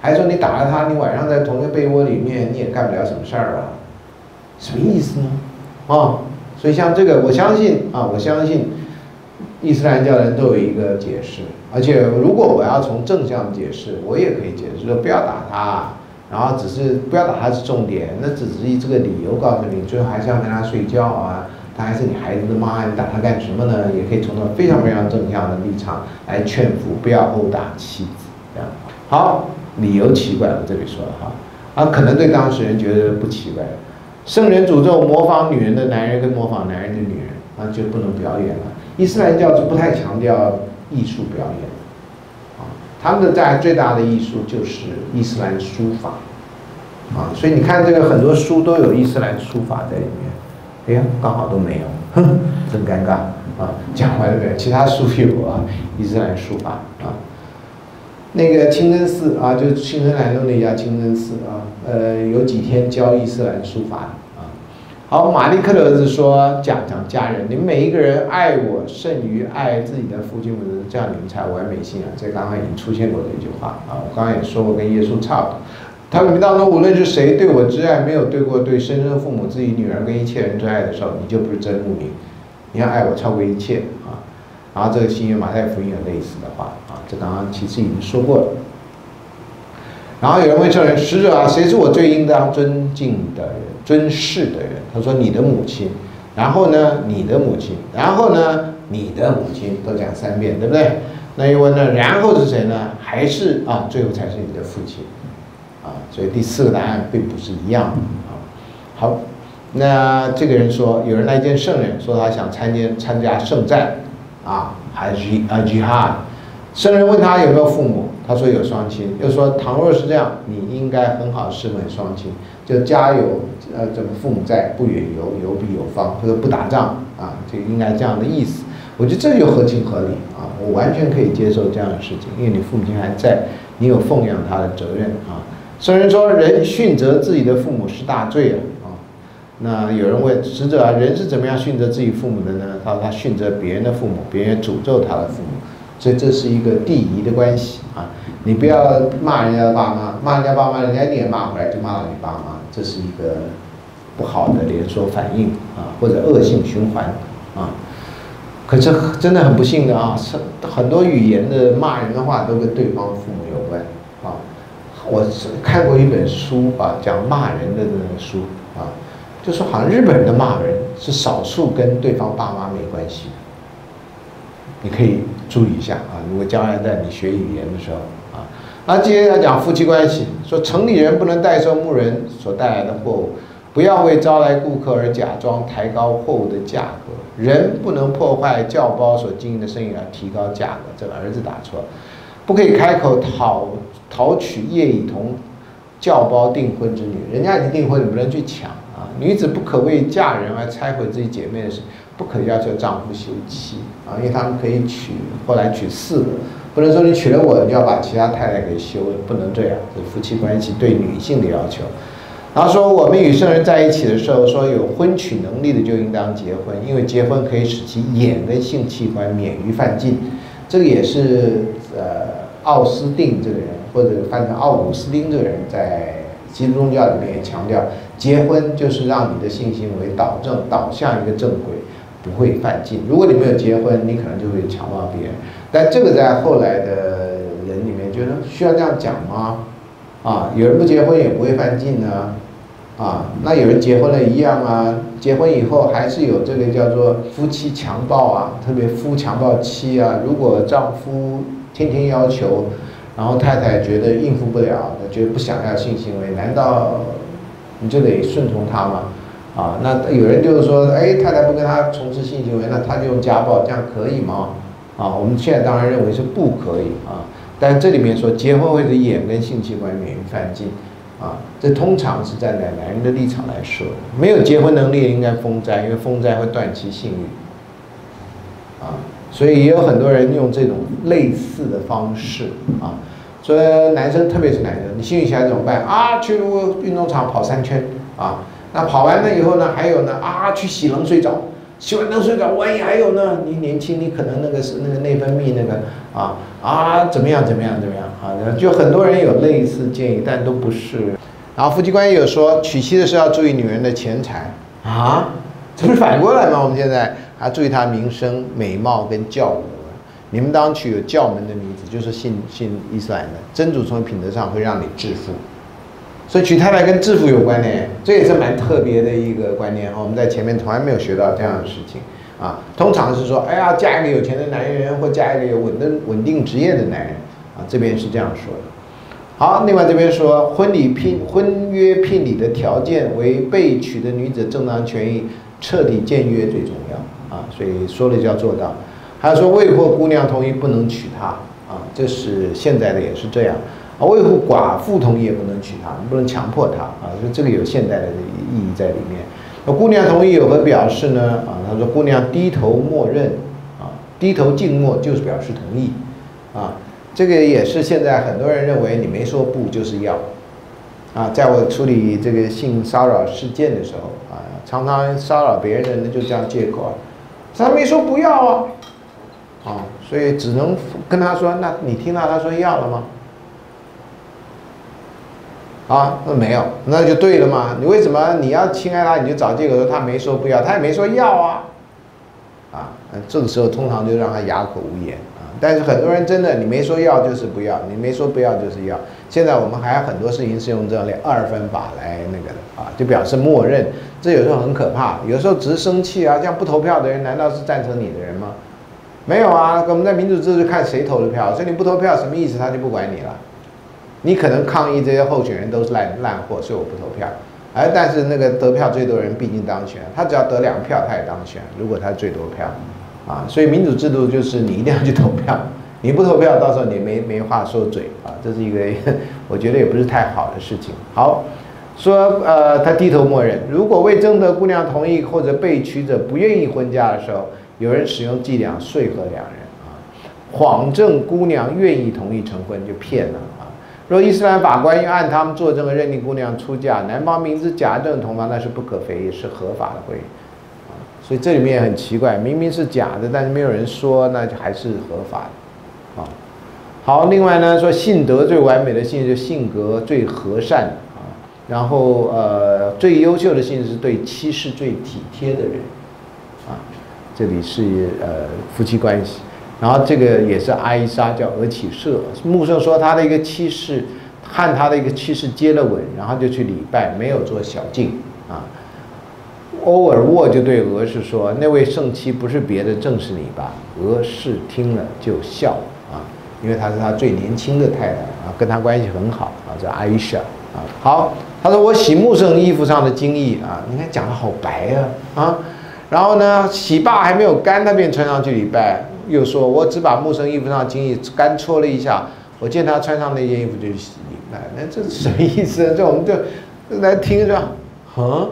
还是说你打了他，你晚上在同一个被窝里面，你也干不了什么事儿啊？什么意思呢？啊，所以像这个，我相信啊，我相信伊斯兰教人都有一个解释。而且如果我要从正向解释，我也可以解释说不要打他，然后只是不要打他是重点，那只是以这个理由告诉你，最后还是要跟他睡觉啊，他还是你孩子的妈，你打他干什么呢？也可以从非常非常正向的立场来劝服，不要殴打妻子。这样好。理由奇怪，我这里说了哈，啊，可能对当事人觉得不奇怪。圣人诅咒模仿女人的男人跟模仿男人的女人，那，就不能表演了。伊斯兰教是不太强调艺术表演，啊，他们的在最大的艺术就是伊斯兰书法，啊，所以你看这个很多书都有伊斯兰书法在里面。哎呀，刚好都没有，哼，真尴尬啊！讲完了没有？其他书有啊，伊斯兰书法啊。那个清真寺啊，就是青城南路那家清真寺啊，呃，有几天教伊斯兰书法啊。好，马利克的儿子说讲讲家人，你们每一个人爱我胜于爱自己的父亲母亲，这样你们才完美信仰。这刚刚已经出现过的一句话啊，我刚刚也说过，跟耶稣差不多。他们当中无论是谁对我之爱没有对过对生身父母、自己女儿跟一切人之爱的时候，你就不是真牧民。你要爱我超过一切啊！然后这个新约马太福音有类似的话，这刚刚其实已经说过了。然后有人问圣人使者啊，谁是我最应当尊敬的人、尊视的人？他说你的母亲。然后呢，你的母亲。然后呢，你的母亲都讲三遍，对不对？那又问呢，然后是谁呢？还是啊，最后才是你的父亲。啊，所以第四个答案并不是一样的啊。好，那这个人说，有人来见圣人，说他想参加参加圣战，啊，还是啊 jihad。圣人问他有没有父母，他说有双亲，又说倘若是这样，你应该很好侍奉双亲，就家有呃这个父母在，不远游，游必有方，或者不打仗啊，就应该这样的意思。我觉得这就合情合理啊，我完全可以接受这样的事情，因为你父母亲还在，你有奉养他的责任啊。圣人说：“人训责自己的父母是大罪啊！啊，那有人问使者啊，人是怎么样训责自己父母的呢？他说他训责别人的父母，别人诅咒他的父母，所以这是一个递移的关系啊！你不要骂人家的爸妈，骂人家爸妈，人家你也骂回来，就骂了你爸妈，这是一个不好的连锁反应啊，或者恶性循环啊！可是真的很不幸的啊，是很多语言的骂人的话都跟对方父母有关啊。”我是看过一本书啊，讲骂人的那个书啊，就说好像日本人的骂人是少数跟对方爸妈没关系的，你可以注意一下啊。如果将来在你学语言的时候啊，那接着要讲夫妻关系，说城里人不能代收牧人所带来的货物，不要为招来顾客而假装抬高货物的价格，人不能破坏教包所经营的生意而提高价格。这个儿子打错了，不可以开口讨。讨取业以同教包订婚之女，人家已经订婚，你不能去抢啊！女子不可为嫁人而拆毁自己姐妹的事，不可要求丈夫休妻因为他们可以娶，后来娶四个，不能说你娶了我，你就要把其他太太给休了，不能这样。这夫妻关系对女性的要求。然后说我们与圣人在一起的时候，说有婚娶能力的就应当结婚，因为结婚可以使其眼跟性器官免于犯禁。这个也是呃奥斯定这个人。或者翻成奥古斯丁这个人，在基督宗教里面也强调，结婚就是让你的性行为导正，导向一个正轨，不会犯禁。如果你没有结婚，你可能就会强暴别人。但这个在后来的人里面，觉得需要这样讲吗？啊，有人不结婚也不会犯禁呢？啊，那有人结婚了一样啊？结婚以后还是有这个叫做夫妻强暴啊，特别夫强暴妻啊。如果丈夫天天要求。然后太太觉得应付不了，觉得不想要性行为，难道你就得顺从他吗？啊，那有人就是说，哎，太太不跟他从事性行为，那他就用家暴，这样可以吗？啊，我们现在当然认为是不可以啊，但这里面说结婚会使眼跟性器官免于犯禁，啊，这通常是站在男人的立场来说，没有结婚能力应该封斋，因为封斋会断其性欲，啊。所以也有很多人用这种类似的方式啊，所以男生特别是男生，你性欲起来怎么办啊？去运动场跑三圈啊，那跑完了以后呢，还有呢啊，去洗冷水澡，洗完冷水澡，万一还有呢？你年轻，你可能那个是那个内分泌那个啊啊，怎么样怎么样怎么样啊？就很多人有类似建议，但都不是。然后夫妻关系有说，娶妻的时候要注意女人的钱财啊，这不是反过来吗？我们现在。还，注意她名声、美貌跟教德。你们当娶有教门的女子，就是信信伊斯兰的真主，从品德上会让你致富。所以娶太太跟致富有关联，这也是蛮特别的一个观念。我们在前面从来没有学到这样的事情啊。通常是说，哎呀，嫁一个有钱的男人，或嫁一个有稳定稳定职业的男人啊。这边是这样说的。好，另外这边说婚礼聘婚约聘礼的条件为被娶的女子正当权益彻底僭越最重要啊，所以说了就要做到。还有说未婚姑娘同意不能娶她啊，这是现在的也是这样啊，未婚寡妇同意也不能娶她，你不能强迫她啊，所以这个有现代的意义在里面。那姑娘同意有何表示呢？啊，他说姑娘低头默认啊，低头静默就是表示同意啊。这个也是现在很多人认为你没说不就是要，啊，在我处理这个性骚扰事件的时候啊，常常骚扰别人的就这样借口啊，他没说不要啊，啊，所以只能跟他说，那你听到他说要了吗？啊，那没有，那就对了嘛。你为什么你要亲爱他，你就找借口说他没说不要，他也没说要啊，啊，这个时候通常就让他哑口无言啊。但是很多人真的，你没说要就是不要，你没说不要就是要。现在我们还有很多事情是用这样的二分法来那个的啊，就表示默认。这有时候很可怕，有时候只是生气啊。像不投票的人，难道是赞成你的人吗？没有啊，我们在民主制度看谁投的票，所以你不投票什么意思？他就不管你了。你可能抗议这些候选人都是烂烂货，所以我不投票。而但是那个得票最多人毕竟当选，他只要得两票他也当选，如果他最多票。啊，所以民主制度就是你一定要去投票，你不投票，到时候你没没话说嘴啊，这是一个 我觉得也不是太好的事情。好，说呃，他低头默认，如果未征得姑娘同意或者被娶者不愿意婚嫁的时候，有人使用伎俩说服两人啊，谎证姑娘愿意同意成婚就骗了。若伊斯兰法官要按他们作证而认定姑娘出嫁，男方明知假证同房，那是不可非议，是合法的婚姻。所以这里面也很奇怪，明明是假的，但是没有人说，那就还是合法的，啊。好，另外呢，说性德最完美的性就性格最和善啊，然后呃最优秀的性是对妻室最体贴的人，啊，这里是呃夫妻关系，然后这个也是阿伊莎叫俄启社，穆圣说他的一个妻室和他的一个妻室接了吻，然后就去礼拜，没有做小静啊。欧尔沃就对俄氏说：“那位圣妻不是别的，正是你吧？”俄氏听了就笑啊，因为她是他最年轻的太太啊，跟他关系很好啊，叫艾莎啊。好，他说：“我洗穆圣衣服上的精液啊，你看讲的好白呀啊。然后呢，洗罢还没有干，他便穿上去礼拜。又说我只把木生衣服上的精液干搓了一下，我见他穿上那件衣服就洗礼拜。那这是什么意思？这我们就来听着，哼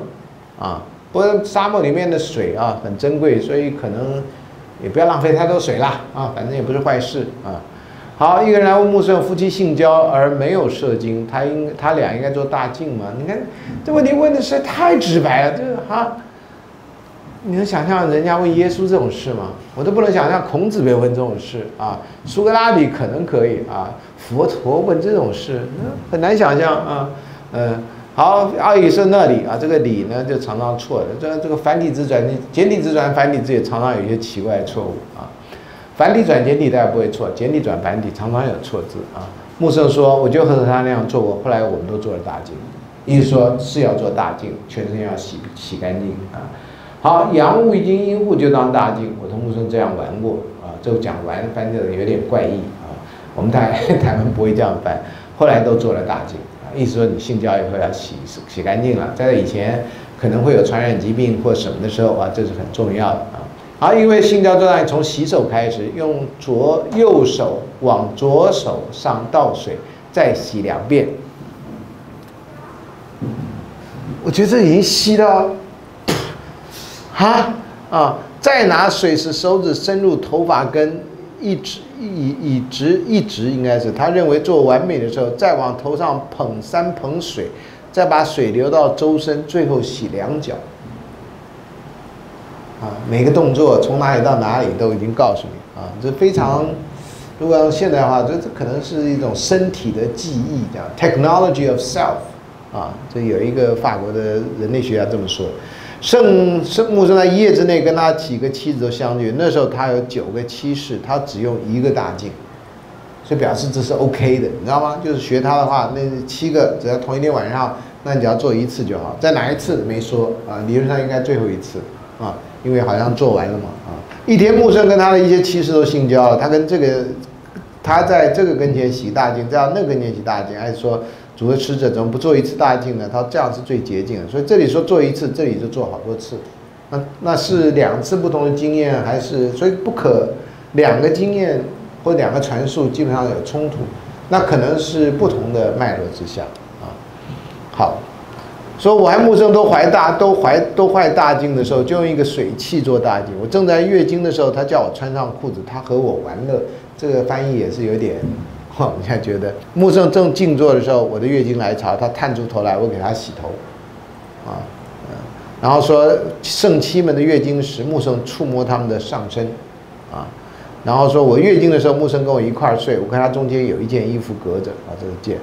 啊。”不过沙漠里面的水啊很珍贵，所以可能也不要浪费太多水啦啊，反正也不是坏事啊。好，一个人来问木生，夫妻性交而没有射精，他应他俩应该做大镜吗？你看这问题问的实在太直白了，这哈，你能想象人家问耶稣这种事吗？我都不能想象孔子被问这种事啊，苏格拉底可能可以啊，佛陀问这种事，很难想象啊，嗯。好，奥义是那里啊，这个理呢就常常错的。这这个繁体字转简体字转繁体字也常常有些奇怪错误啊。繁体转简体大家不会错，简体转繁体常常有错字啊。木圣说，我就和他那样做过，后来我们都做了大净，意思说是要做大净，全身要洗洗干净啊。好，阳物已经阴物就当大净，我同木圣这样玩过啊，就讲完翻的有点怪异啊。我们台台湾不会这样翻，后来都做了大净。意思说你性交以后要洗洗干净了，在以前可能会有传染疾病或什么的时候啊，这是很重要的啊。好，因为性交做爱从洗手开始，用左右手往左手上倒水，再洗两遍。我觉得这已经吸到，哈啊，再拿水使手指深入头发根。一直一一直一直应该是他认为做完美的时候，再往头上捧三捧水，再把水流到周身，最后洗两脚。啊，每个动作从哪里到哪里都已经告诉你啊，这非常，如果用现代化，这这可能是一种身体的记忆，叫 technology of self。啊，这有一个法国的人类学家这么说。圣圣穆圣在一夜之内跟他几个妻子都相聚，那时候他有九个妻室，他只用一个大镜，所以表示这是 OK 的，你知道吗？就是学他的话，那七个只要同一天晚上，那你只要做一次就好，在哪一次没说啊？理论上应该最后一次啊，因为好像做完了嘛啊。一天穆圣跟他的一些妻室都性交了，他跟这个。他在这个跟前洗大净，在那个跟前洗大净，还是说主的使者怎么不做一次大净呢？他这样是最捷径的。所以这里说做一次，这里就做好多次。那那是两次不同的经验，还是所以不可两个经验或两个传述基本上有冲突，那可能是不同的脉络之下啊。好，说我还木生都怀大都怀都怀大镜的时候，就用一个水器做大镜。我正在月经的时候，他叫我穿上裤子，他和我玩乐。这个翻译也是有点，哈，你看觉得木生正静坐的时候，我的月经来潮，他探出头来，我给他洗头，啊。然后说圣妻们的月经时，木生触摸他们的上身，啊，然后说我月经的时候，木生跟我一块儿睡，我看他中间有一件衣服隔着，啊，这是件。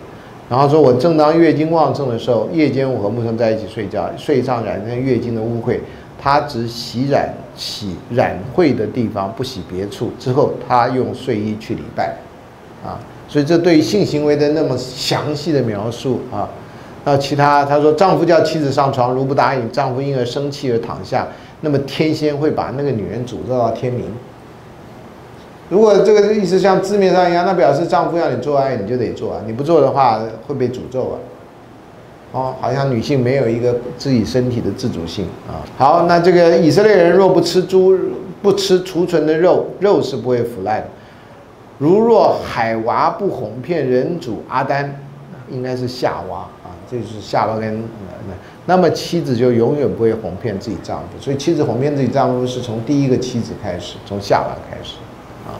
然后说我正当月经旺盛的时候，夜间我和木生在一起睡觉，睡上染上月经的污秽，他只洗染洗染秽的地方，不洗别处。之后他用睡衣去礼拜，啊，所以这对性行为的那么详细的描述啊。那其他，他说丈夫叫妻子上床，如不答应，丈夫因而生气而躺下，那么天仙会把那个女人诅咒到天明。如果这个意思像字面上一样，那表示丈夫要你做爱，你就得做啊，你不做的话会被诅咒啊。哦，好像女性没有一个自己身体的自主性啊。好，那这个以色列人若不吃猪，不吃储存的肉，肉是不会腐烂的。如若海娃不哄骗人主阿丹，应该是夏娃啊。这是夏娃跟那那么妻子就永远不会哄骗自己丈夫，所以妻子哄骗自己丈夫是从第一个妻子开始，从夏娃开始，啊，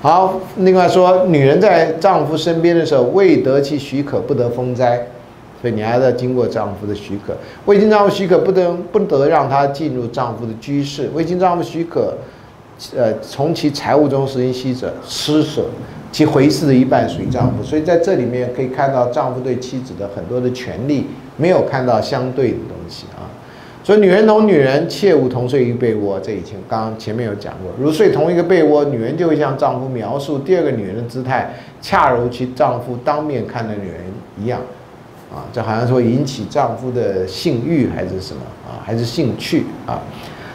好，另外说女人在丈夫身边的时候未得其许可不得封斋，所以你还要经过丈夫的许可，未经丈夫许可不得不得让她进入丈夫的居室，未经丈夫许可，呃，从其财物中实行息者施舍。其回事的一半属于丈夫，所以在这里面可以看到丈夫对妻子的很多的权利，没有看到相对的东西啊。所以女人同女人切勿同睡于被窝，这以前刚刚前面有讲过，如睡同一个被窝，女人就会向丈夫描述第二个女人的姿态，恰如其丈夫当面看的女人一样啊。这好像说引起丈夫的性欲还是什么啊，还是兴趣啊。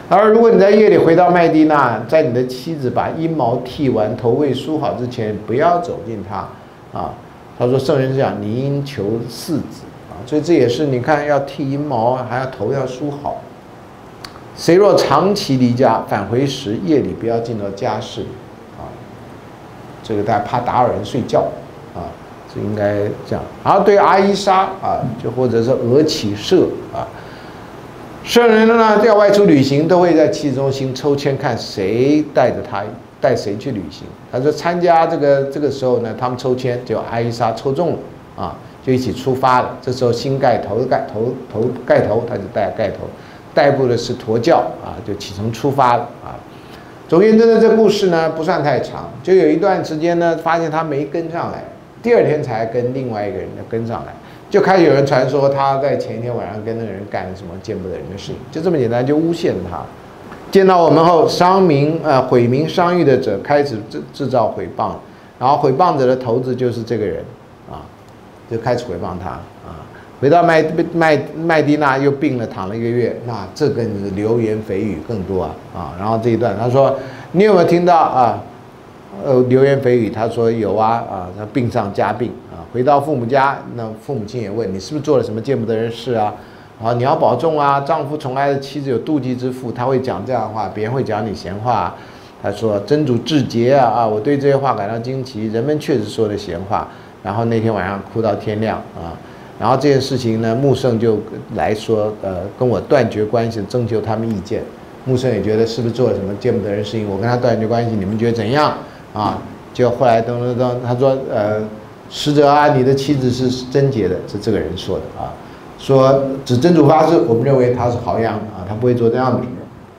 而如果你在夜里回到麦地那，在你的妻子把阴毛剃完、头未梳好之前，不要走近她。啊，他说圣人是讲，你应求四子啊，所以这也是你看要剃阴毛，还要头要梳好。谁若长期离家返回时，夜里不要进到家室啊，这个大家怕打扰人睡觉啊，这应该这样。然后对阿伊莎啊，就或者是俄启社啊。圣人呢，要外出旅行，都会在妻子中心抽签，看谁带着他，带谁去旅行。他说参加这个这个时候呢，他们抽签，就阿伊莎抽中了啊，就一起出发了。这时候新盖头盖头头盖头，他就带盖头，代步的是驼教啊，就启程出发了啊。总而言之呢，这故事呢不算太长，就有一段时间呢，发现他没跟上来，第二天才跟另外一个人跟上来。就开始有人传说他在前一天晚上跟那个人干了什么见不得人的事情，就这么简单就诬陷他。见到我们后，伤民呃毁民伤誉的者开始制制造诽谤，然后诽谤者的头子就是这个人啊，就开始诽谤他啊。回到麦麦麦迪那又病了，躺了一个月，那这更是流言蜚语更多啊啊。然后这一段他说，你有没有听到啊？呃，流言蜚语，他说有啊啊，他病上加病。回到父母家，那父母亲也问你是不是做了什么见不得人事啊？啊，你要保重啊！丈夫宠爱的妻子有妒忌之妇，他会讲这样的话，别人会讲你闲话。他说：“真主至洁啊啊！”我对这些话感到惊奇，人们确实说的闲话。然后那天晚上哭到天亮啊。然后这件事情呢，穆圣就来说，呃，跟我断绝关系，征求他们意见。穆圣也觉得是不是做了什么见不得人事情？我跟他断绝关系，你们觉得怎样啊？就后来噔噔噔，他说：“呃。”使者啊，你的妻子是贞洁的，是这个人说的啊。说指真主发誓，我们认为他是好样的啊，他不会做这样的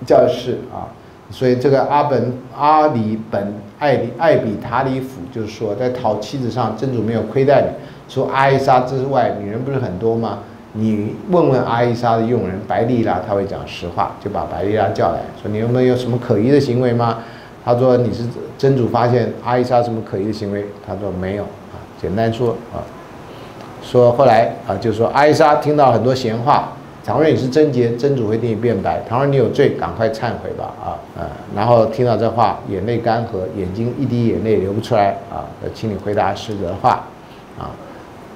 教事啊。所以这个阿本阿里本艾里艾比塔里府就是说，在讨妻子上，真主没有亏待你。除阿伊莎之外，女人不是很多吗？你问问阿伊莎的佣人白丽拉，他会讲实话，就把白丽拉叫来说，你有没有什么可疑的行为吗？他说你是真主发现阿伊莎什么可疑的行为？他说没有。简单说啊，说后来啊，就说艾莎听到很多闲话，倘若你是贞洁，真主会替你辩白；倘若你有罪，赶快忏悔吧，啊，啊，然后听到这话，眼泪干涸，眼睛一滴眼泪流不出来，啊，请你回答使者的话，啊，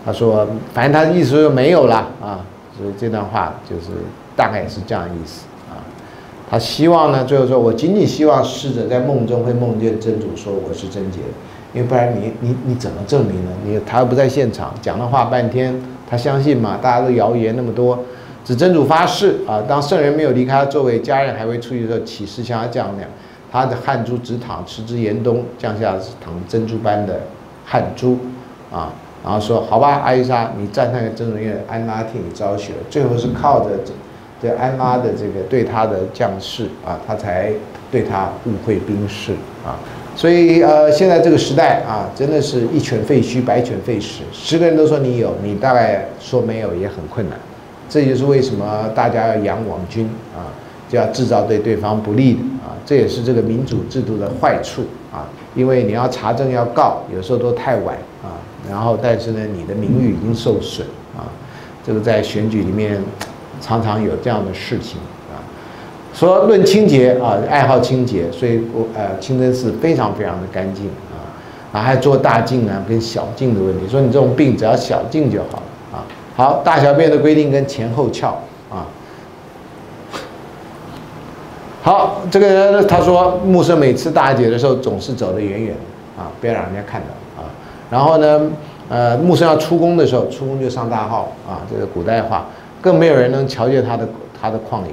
他说，反正他的意思是没有了，啊，所以这段话就是大概也是这样意思，啊，他希望呢，最后说我仅仅希望逝者在梦中会梦见真主说我是贞洁，因为不然你你你怎么证明呢？你他又不在现场，讲的话半天，他相信吗？大家都谣言那么多。指真主发誓啊，当圣人没有离开他座位，家人还未出去的时候，启示向他降亮，他的汗珠直淌，持之严冬，降下淌珍珠般的汗珠啊。然后说好吧，阿伊莎，你赞叹真主愿安拉替你昭雪。最后是靠着这这安拉的这个对他的降世啊，他才对他误会兵士啊。所以呃，现在这个时代啊，真的是一犬废墟，百犬废食。十个人都说你有，你大概说没有也很困难。这就是为什么大家要养网军啊，就要制造对对方不利的啊，这也是这个民主制度的坏处啊，因为你要查证要告，有时候都太晚啊，然后但是呢，你的名誉已经受损啊，这个在选举里面常常有这样的事情。说论清洁啊，爱好清洁，所以我呃清真寺非常非常的干净啊，啊还做大镜啊跟小镜的问题，说你这种病只要小镜就好了啊。好，大小便的规定跟前后翘啊。好，这个他说，穆圣每次大解的时候总是走得远远的啊，不要让人家看到啊。然后呢，呃，穆圣要出宫的时候，出宫就上大号啊，这个古代话，更没有人能瞧见他的他的旷野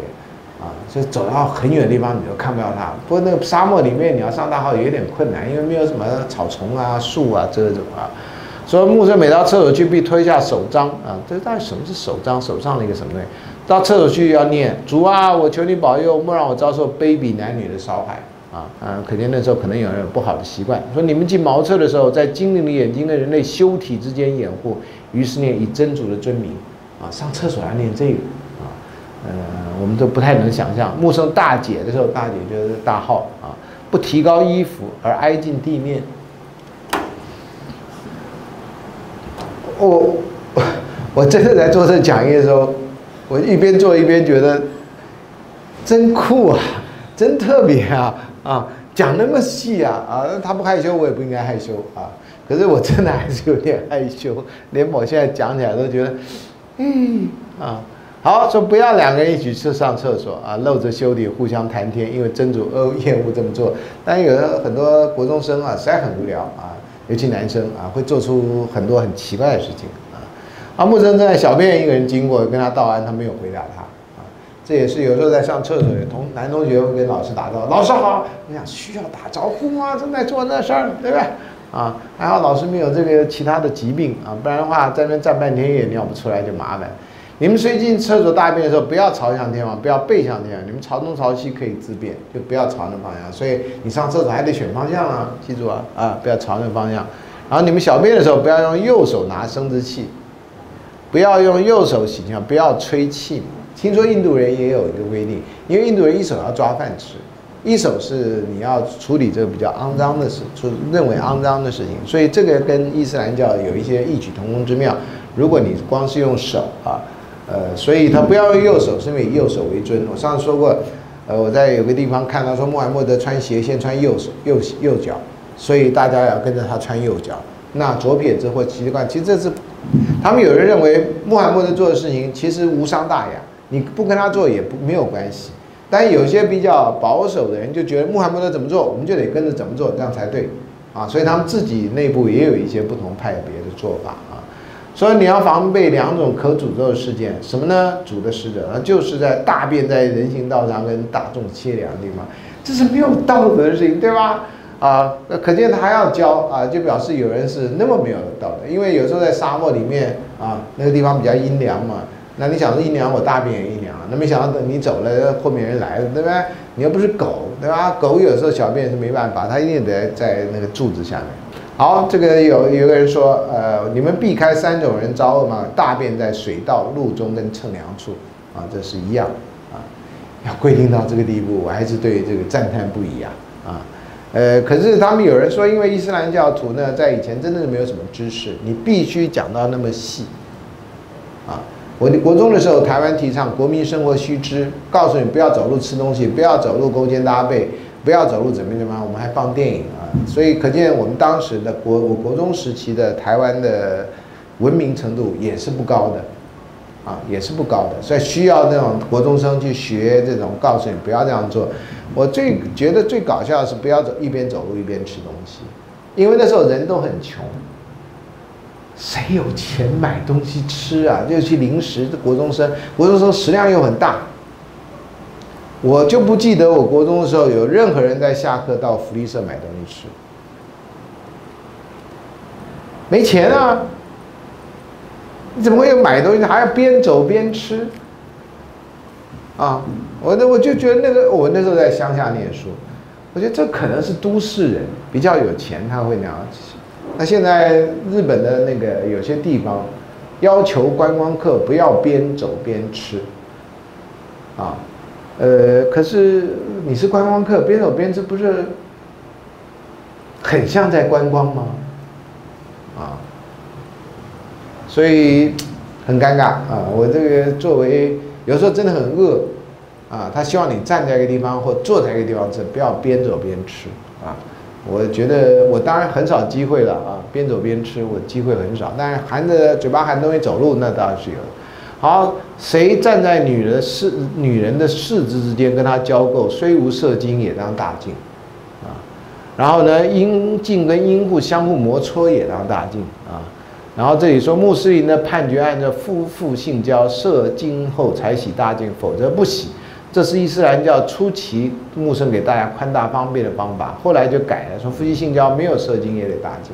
啊，所以走到很远的地方你都看不到他。不过那个沙漠里面你要上大号有点困难，因为没有什么草丛啊、树啊遮着啊。所以穆圣每到厕所去必推下手章啊，这到底什么是手章？手上的一个什么东西？到厕所去要念主啊，我求你保佑，莫让我遭受卑鄙男女的烧害啊！啊，肯定那时候可能有人有不好的习惯。说你们进茅厕的时候，在精灵的眼睛跟人类修体之间掩护，于是念以真主的尊名啊，上厕所要念这个，呃，我们都不太能想象。穆圣大姐的时候，大姐就是大号啊，不提高衣服而挨近地面。我我真的在做这讲义的时候，我一边做一边觉得真酷啊，真特别啊啊，讲那么细啊啊，他不害羞，我也不应该害羞啊。可是我真的还是有点害羞，连我现在讲起来都觉得，嗯啊，好说不要两个人一起去上厕所啊，露着修理互相谈天，因为真主呃厌恶这么做。但有的很多国中生啊，实在很无聊啊。尤其男生啊，会做出很多很奇怪的事情啊。阿木生正在小便，一个人经过跟他道安，他没有回答他啊。这也是有时候在上厕所，同男同学会跟老师打招呼，老师好。你想需要打招呼吗？正在做那事儿，对不对？啊，还好老师没有这个其他的疾病啊，不然的话在那站半天也尿不出来就麻烦。你们随进厕所大便的时候，不要朝向天王，不要背向天王。你们朝东朝西可以自便，就不要朝那方向。所以你上厕所还得选方向啊，记住啊啊，不要朝那方向。然后你们小便的时候，不要用右手拿生殖器，不要用右手洗尿，不要吹气。听说印度人也有一个规定，因为印度人一手要抓饭吃，一手是你要处理这个比较肮脏的事，就认为肮脏的事情。所以这个跟伊斯兰教有一些异曲同工之妙。如果你光是用手啊。呃，所以他不要用右手，是因为以右手为尊。我上次说过，呃，我在有个地方看到说穆罕默德穿鞋先穿右手右右脚，所以大家要跟着他穿右脚。那左撇子或奇怪，其实这是他们有人认为穆罕默德做的事情其实无伤大雅，你不跟他做也不没有关系。但有些比较保守的人就觉得穆罕默德怎么做，我们就得跟着怎么做，这样才对啊。所以他们自己内部也有一些不同派别的做法。所以你要防备两种可诅咒的事件，什么呢？主的使者，那就是在大便在人行道上跟大众切两的地方，这是没有道德的事情，对吧？啊，那可见他还要教啊，就表示有人是那么没有道德。因为有时候在沙漠里面啊，那个地方比较阴凉嘛，那你想着阴凉，我大便也阴凉，那没想到等你走了，后面人来了，对不对？你又不是狗，对吧？狗有时候小便是没办法，它一定得在那个柱子下面。好，这个有有个人说，呃，你们避开三种人遭恶吗？大便在水道、路中跟乘凉处，啊，这是一样，啊，要规定到这个地步，我还是对这个赞叹不已啊，啊，呃，可是他们有人说，因为伊斯兰教徒呢，在以前真的是没有什么知识，你必须讲到那么细，啊，我国中的时候，台湾提倡国民生活须知，告诉你不要走路吃东西，不要走路勾肩搭背，不要走路怎么怎么样。我们还放电影啊，所以可见我们当时的国我国中时期的台湾的文明程度也是不高的。啊，也是不高的，所以需要那种国中生去学这种，告诉你不要这样做。我最觉得最搞笑的是不要走一边走路一边吃东西，因为那时候人都很穷，谁有钱买东西吃啊？就去零食。国中生，国中生食量又很大，我就不记得我国中的时候有任何人在下课到福利社买东西吃，没钱啊。你怎么会有买东西还要边走边吃？啊，我那我就觉得那个我那时候在乡下念书，我觉得这可能是都市人比较有钱他会那样。那现在日本的那个有些地方要求观光客不要边走边吃，啊，呃，可是你是观光客边走边吃不是很像在观光吗？啊？所以很尴尬啊！我这个作为有时候真的很饿啊，他希望你站在一个地方或坐在一个地方吃，不要边走边吃啊。我觉得我当然很少机会了啊，边走边吃我机会很少，但是含着嘴巴含东西走路那当然是有。好，谁站在女人四女人的四肢之间跟她交媾，虽无射精也当大进啊。然后呢，阴茎跟阴户相互摩搓也当大进啊。然后这里说穆斯林的判决按照夫妇性交射精后才洗大净，否则不洗。这是伊斯兰教初期穆圣给大家宽大方便的方法，后来就改了，说夫妻性交没有射精也得大净，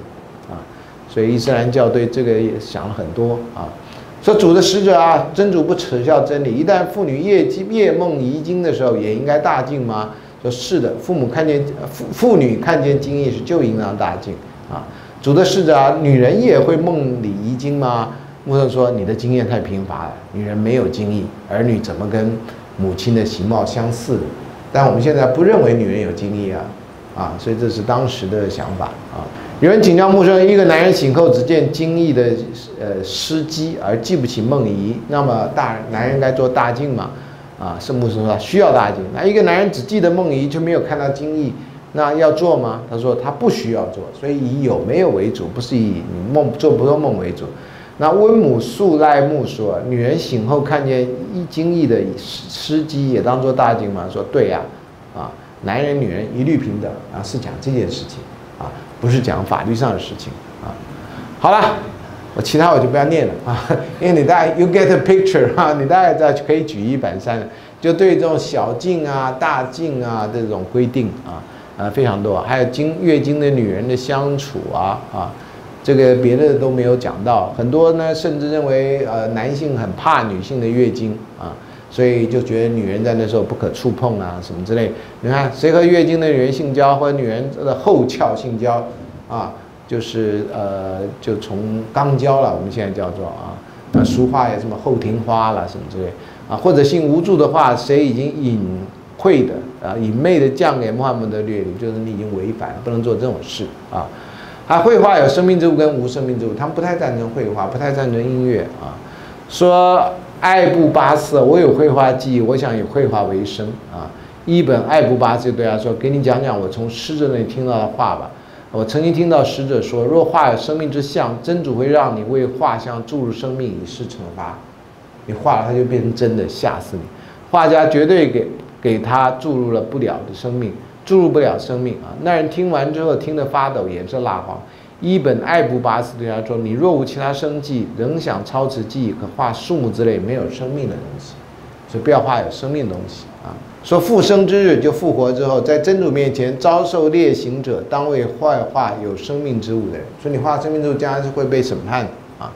啊，所以伊斯兰教对这个也想了很多啊。说主的使者啊，真主不耻笑真理，一旦妇女夜惊夜梦遗精的时候，也应该大净吗？说是的，父母看见妇妇女看见精液时就应当大净啊。主的使者啊，女人也会梦里遗精吗？穆圣说：“你的经验太贫乏了，女人没有精液，儿女怎么跟母亲的形貌相似？但我们现在不认为女人有精液啊，啊，所以这是当时的想法啊。有人请教木生：一个男人醒后只见精液的呃司机而记不起梦遗，那么大男人该做大镜吗？啊，圣穆圣说需要大镜。那一个男人只记得梦遗，却没有看到精液。”那要做吗？他说他不需要做，所以以有没有为主，不是以你梦做不做梦为主。那温姆素赖木说，女人醒后看见一精液的司机也当做大镜吗？说对呀，啊，男人女人一律平等啊，是讲这件事情啊，不是讲法律上的事情啊。好了，我其他我就不要念了啊，因为你大概 you get a picture 哈，你大概在可以举一反三，就对这种小径啊、大径啊这种规定啊。啊，非常多，还有经月经的女人的相处啊啊，这个别的都没有讲到。很多呢，甚至认为呃男性很怕女性的月经啊，所以就觉得女人在那时候不可触碰啊什么之类。你看，谁和月经的女人性交，或者女人的后翘性交啊，就是呃就从肛交了，我们现在叫做啊，那俗话也什么后庭花了什么之类啊，或者性无助的话，谁已经隐晦的。啊，隐昧的降给穆罕默德律例，就是你已经违反，不能做这种事啊。他绘画有生命之物跟无生命之物，他们不太赞成绘画，不太赞成音乐啊。说爱布巴斯，我有绘画技艺，我想以绘画为生啊。一本爱布巴斯对他说：“给你讲讲我从使者那里听到的话吧。我曾经听到使者说，若画有生命之像，真主会让你为画像注入生命，以示惩罚。你画了，它就变成真的，吓死你。画家绝对给。”给他注入了不了的生命，注入不了生命啊！那人听完之后听得发抖，颜色蜡黄。一本艾布巴斯对他说：“你若无其他生计，仍想操持记忆，可画树木之类没有生命的东西，所以不要画有生命的东西啊。”说复生之日就复活之后，在真主面前遭受烈刑者，当为坏画有生命之物的人。说你画生命之物，将来是会被审判的啊。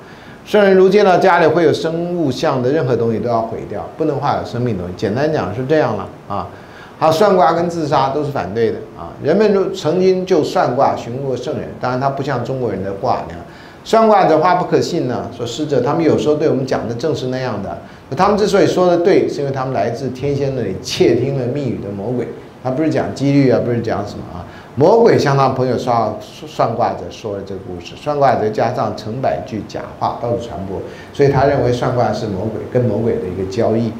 圣人如见到家里会有生物像的任何东西都要毁掉，不能画有生命的东西。简单讲是这样了啊。好，算卦跟自杀都是反对的啊。人们就曾经就算卦询问过圣人，当然他不像中国人的卦那样，算卦的话不可信呢。说师者他们有时候对我们讲的正是那样的。他们之所以说的对，是因为他们来自天仙那里窃听了密语的魔鬼。他不是讲几率啊，不是讲什么啊。魔鬼向他朋友算算卦者说了这个故事，算卦者加上成百句假话到处传播，所以他认为算卦是魔鬼跟魔鬼的一个交易。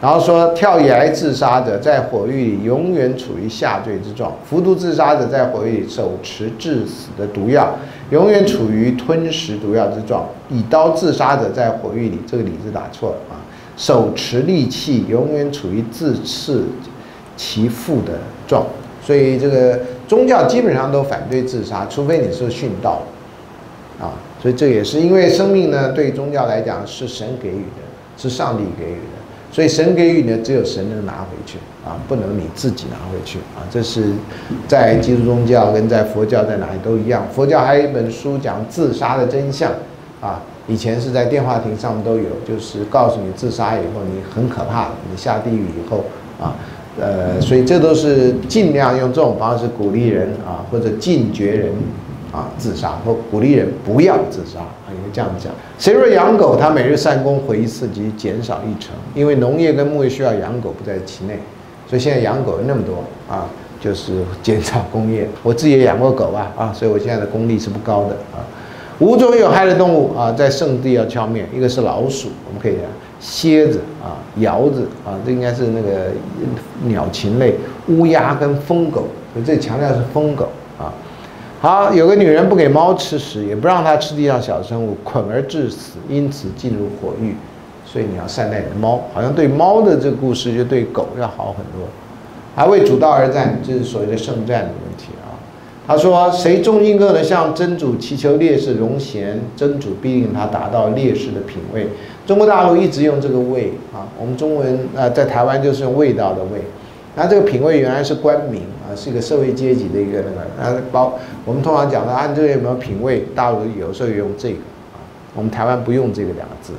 然后说跳崖自杀者在火狱里永远处于下坠之状，服毒自杀者在火狱里手持致死的毒药，永远处于吞食毒药之状。以刀自杀者在火狱里，这个“里”字打错了啊，手持利器永远处于自刺其腹的状。所以这个宗教基本上都反对自杀，除非你是殉道，啊，所以这也是因为生命呢，对宗教来讲是神给予的，是上帝给予的，所以神给予的，只有神能拿回去啊，不能你自己拿回去啊。这是在基督宗教跟在佛教在哪里都一样。佛教还有一本书讲自杀的真相啊，以前是在电话亭上面都有，就是告诉你自杀以后你很可怕，你下地狱以后啊。呃，所以这都是尽量用这种方式鼓励人啊，或者禁绝人啊自杀，或鼓励人不要自杀啊，应该这样讲。谁若养狗，他每日散工回一次，即减少一成，因为农业跟牧业需要养狗不在其内，所以现在养狗那么多啊，就是减少工业。我自己也养过狗啊啊，所以我现在的功力是不高的啊。五种有害的动物啊，在圣地要消灭，一个是老鼠，我们可以。蝎子啊，鹞子啊，这应该是那个鸟禽类。乌鸦跟疯狗，所以这强调是疯狗啊。好，有个女人不给猫吃食，也不让它吃地上小生物，捆而致死，因此进入火狱。所以你要善待你的猫，好像对猫的这个故事就对狗要好很多。还为主道而战，这是所谓的圣战的问题啊。他说：谁忠心恶的向真主祈求烈士荣贤，真主必令他达到烈士的品位。中国大陆一直用这个味啊，我们中文呃在台湾就是用味道的味，那这个品味原来是官名啊，是一个社会阶级的一个那个，啊包我们通常讲的按这个有没有品味，大陆有时候也用这个啊，我们台湾不用这个两个字，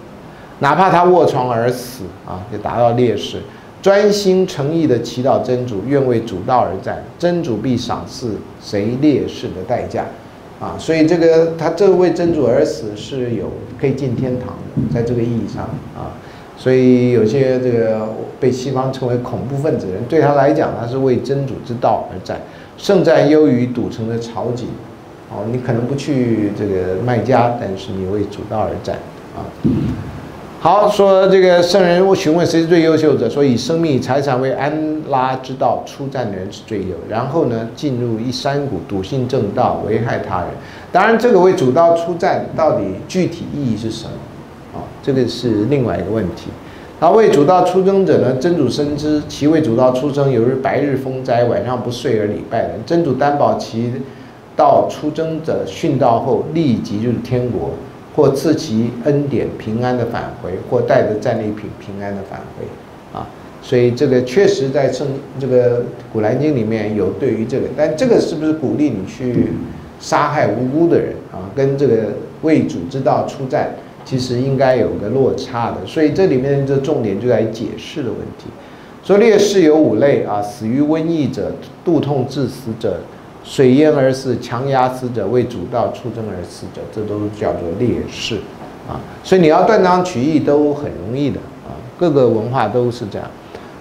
哪怕他卧床而死啊，就达到烈士，专心诚意的祈祷真主，愿为主道而战，真主必赏赐谁烈士的代价。啊，所以这个他这为真主而死是有可以进天堂的，在这个意义上啊，所以有些这个被西方称为恐怖分子的人，对他来讲，他是为真主之道而战，胜战优于赌城的朝景。哦，你可能不去这个卖家，但是你为主道而战啊。好，说这个圣人询问谁是最优秀者，说以生命财产为安拉之道出战的人是最优。然后呢，进入一山谷，笃信正道，危害他人。当然，这个为主道出战到底具体意义是什么？啊，这个是另外一个问题。他为主道出征者呢，真主深知其为主道出征，有日白日风灾，晚上不睡而礼拜的，真主担保其道出征者殉道后立即就是天国。或赐其恩典平安的返回，或带着战利品平安的返回，啊，所以这个确实在圣这个古兰经里面有对于这个，但这个是不是鼓励你去杀害无辜的人啊？跟这个为主之道出战，其实应该有个落差的。所以这里面的重点就在解释的问题。说烈士有五类啊，死于瘟疫者，肚痛致死者。水淹而死、强压死者、为主道出征而死者，这都叫做烈士啊。所以你要断章取义都很容易的啊。各个文化都是这样。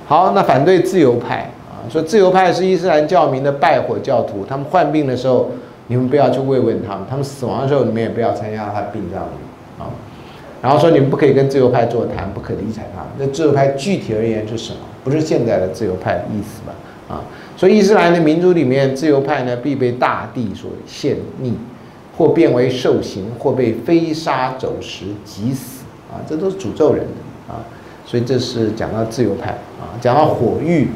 好，那反对自由派啊，说自由派是伊斯兰教民的拜火教徒，他们患病的时候，你们不要去慰问他们；他们死亡的时候，你们也不要参加他殡葬。然后说你们不可以跟自由派座谈，不可理睬他。那自由派具体而言是什么？不是现在的自由派的意思吧？啊。所以伊斯兰的民族里面，自由派呢必被大地所陷溺，或变为兽形，或被飞沙走石急死啊，这都是诅咒人的啊。所以这是讲到自由派啊，讲到火狱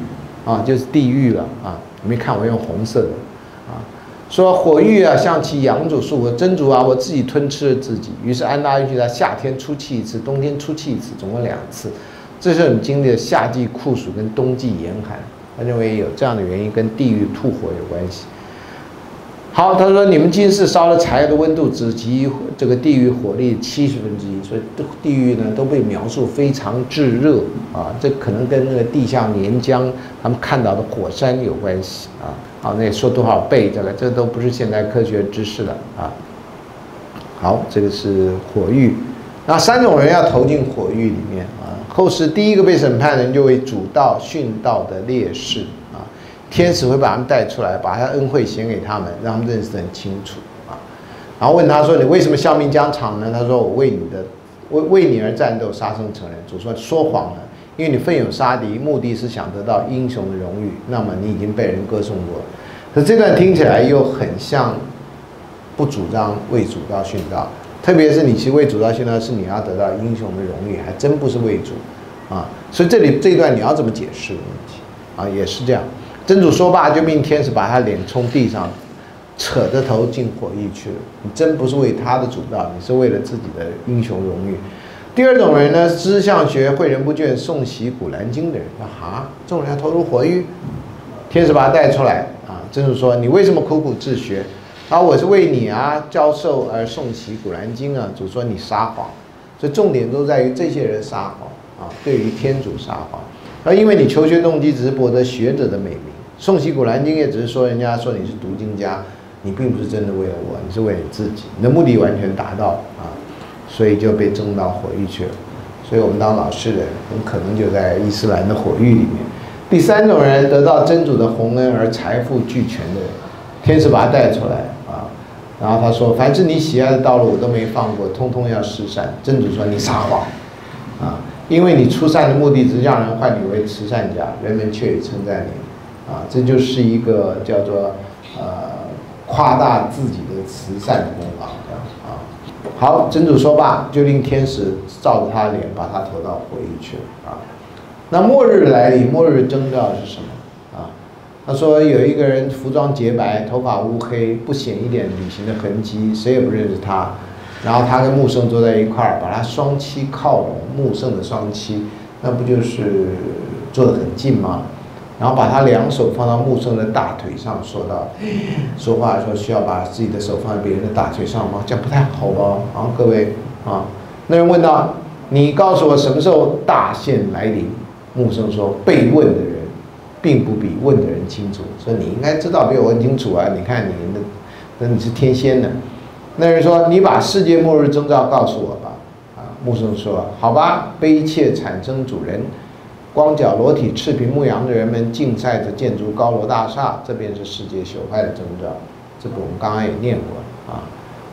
啊，就是地狱了啊。你没看我用红色的啊，说火狱啊，像其养主树：“我真主啊，我自己吞吃了自己。”于是安拉允许他夏天出气一次，冬天出气一次，总共两次。这是你经历的夏季酷暑跟冬季严寒。他认为有这样的原因跟地狱吐火有关系。好，他说你们今世烧了柴的温度只及这个地狱火力七十分之一，所以地狱呢都被描述非常炙热啊，这可能跟那个地下岩浆他们看到的火山有关系啊。好，那说多少倍这个，这都不是现代科学知识了啊。好，这个是火狱，那三种人要投进火狱里面啊。后世第一个被审判的人就为主道殉道的烈士啊，天使会把他们带出来，把他恩惠显给他们，让他们认识得很清楚啊。然后问他说：“你为什么笑命疆场呢？”他说：“我为你的，为为你而战斗，杀生成人。”主说：“说谎了，因为你奋勇杀敌，目的是想得到英雄的荣誉。那么你已经被人歌颂过了。可这段听起来又很像不主张为主道殉道，特别是你其实为主道殉道是你要得到英雄的荣誉，还真不是为主啊。所以这里这段你要怎么解释的问题啊，也是这样。真主说罢，就命天使把他脸冲地上。扯着头进火狱去了，你真不是为他的主道，你是为了自己的英雄荣誉。第二种人呢，知相学诲人不倦诵习古兰经的人，说哈，这种人要投入火狱，天使把他带出来啊，真主说你为什么苦苦自学？啊，我是为你啊教授而诵习古兰经啊。主说你撒谎，所以重点都在于这些人撒谎啊，对于天主撒谎。而因为你求学动机只是博得学者的美名，诵习古兰经也只是说人家说你是读经家。你并不是真的为了我，你是为了自己，你的目的完全达到啊，所以就被扔到火狱去了。所以我们当老师的很可能就在伊斯兰的火狱里面。第三种人得到真主的洪恩而财富俱全的人，天使把他带出来啊，然后他说：“凡是你喜爱的道路，我都没放过，通通要施善。”真主说：“你撒谎啊，因为你出善的目的是让人唤你为慈善家，人们却称赞你啊，这就是一个叫做呃。”夸大自己的慈善功，好，真主说罢，就令天使照着他脸，把他投到火狱去了啊。那末日来临，末日征兆是什么啊？他说有一个人服装洁白，头发乌黑，不显一点旅行的痕迹，谁也不认识他。然后他跟穆圣坐在一块儿，把他双膝靠拢，穆圣的双膝，那不就是坐得很近吗？然后把他两手放到穆生的大腿上，说道：“ 说话的时候需要把自己的手放在别人的大腿上吗？这样不太好吧？”啊，各位啊，那人问道：“你告诉我什么时候大限来临？”穆生说：“被问的人并不比问的人清楚，说你应该知道比我问清楚啊！你看你那，那你是天仙呢。”那人说：“你把世界末日征兆告诉我吧。”啊，穆生说：“好吧，悲切产生主人。”光脚裸体、赤贫牧羊的人们竞赛着建筑高楼大厦，这便是世界朽坏的征兆。这个我们刚刚也念过啊。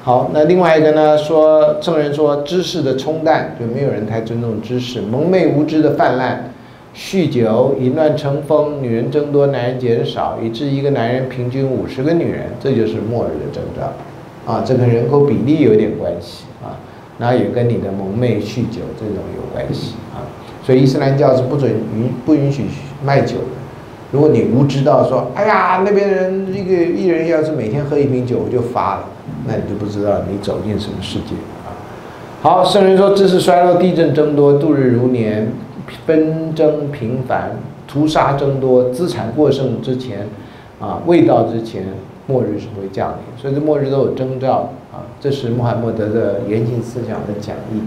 好，那另外一个呢？说圣人说，知识的冲淡，就没有人太尊重知识；蒙昧无知的泛滥，酗酒、淫乱成风，女人增多，男人减少，以致一个男人平均五十个女人，这就是末日的征兆。啊，这跟人口比例有点关系啊，那也跟你的蒙昧、酗酒这种有关系。所以伊斯兰教是不准允不允许卖酒的。如果你无知到说，哎呀，那边人一个一人要是每天喝一瓶酒我就发了，那你就不知道你走进什么世界啊。好，圣人说，知识衰落，地震增多，度日如年，纷争频繁，屠杀增多，资产过剩之前，啊，未到之前，末日是不会降临。所以这末日都有征兆啊。这是穆罕默德的言行思想的讲义。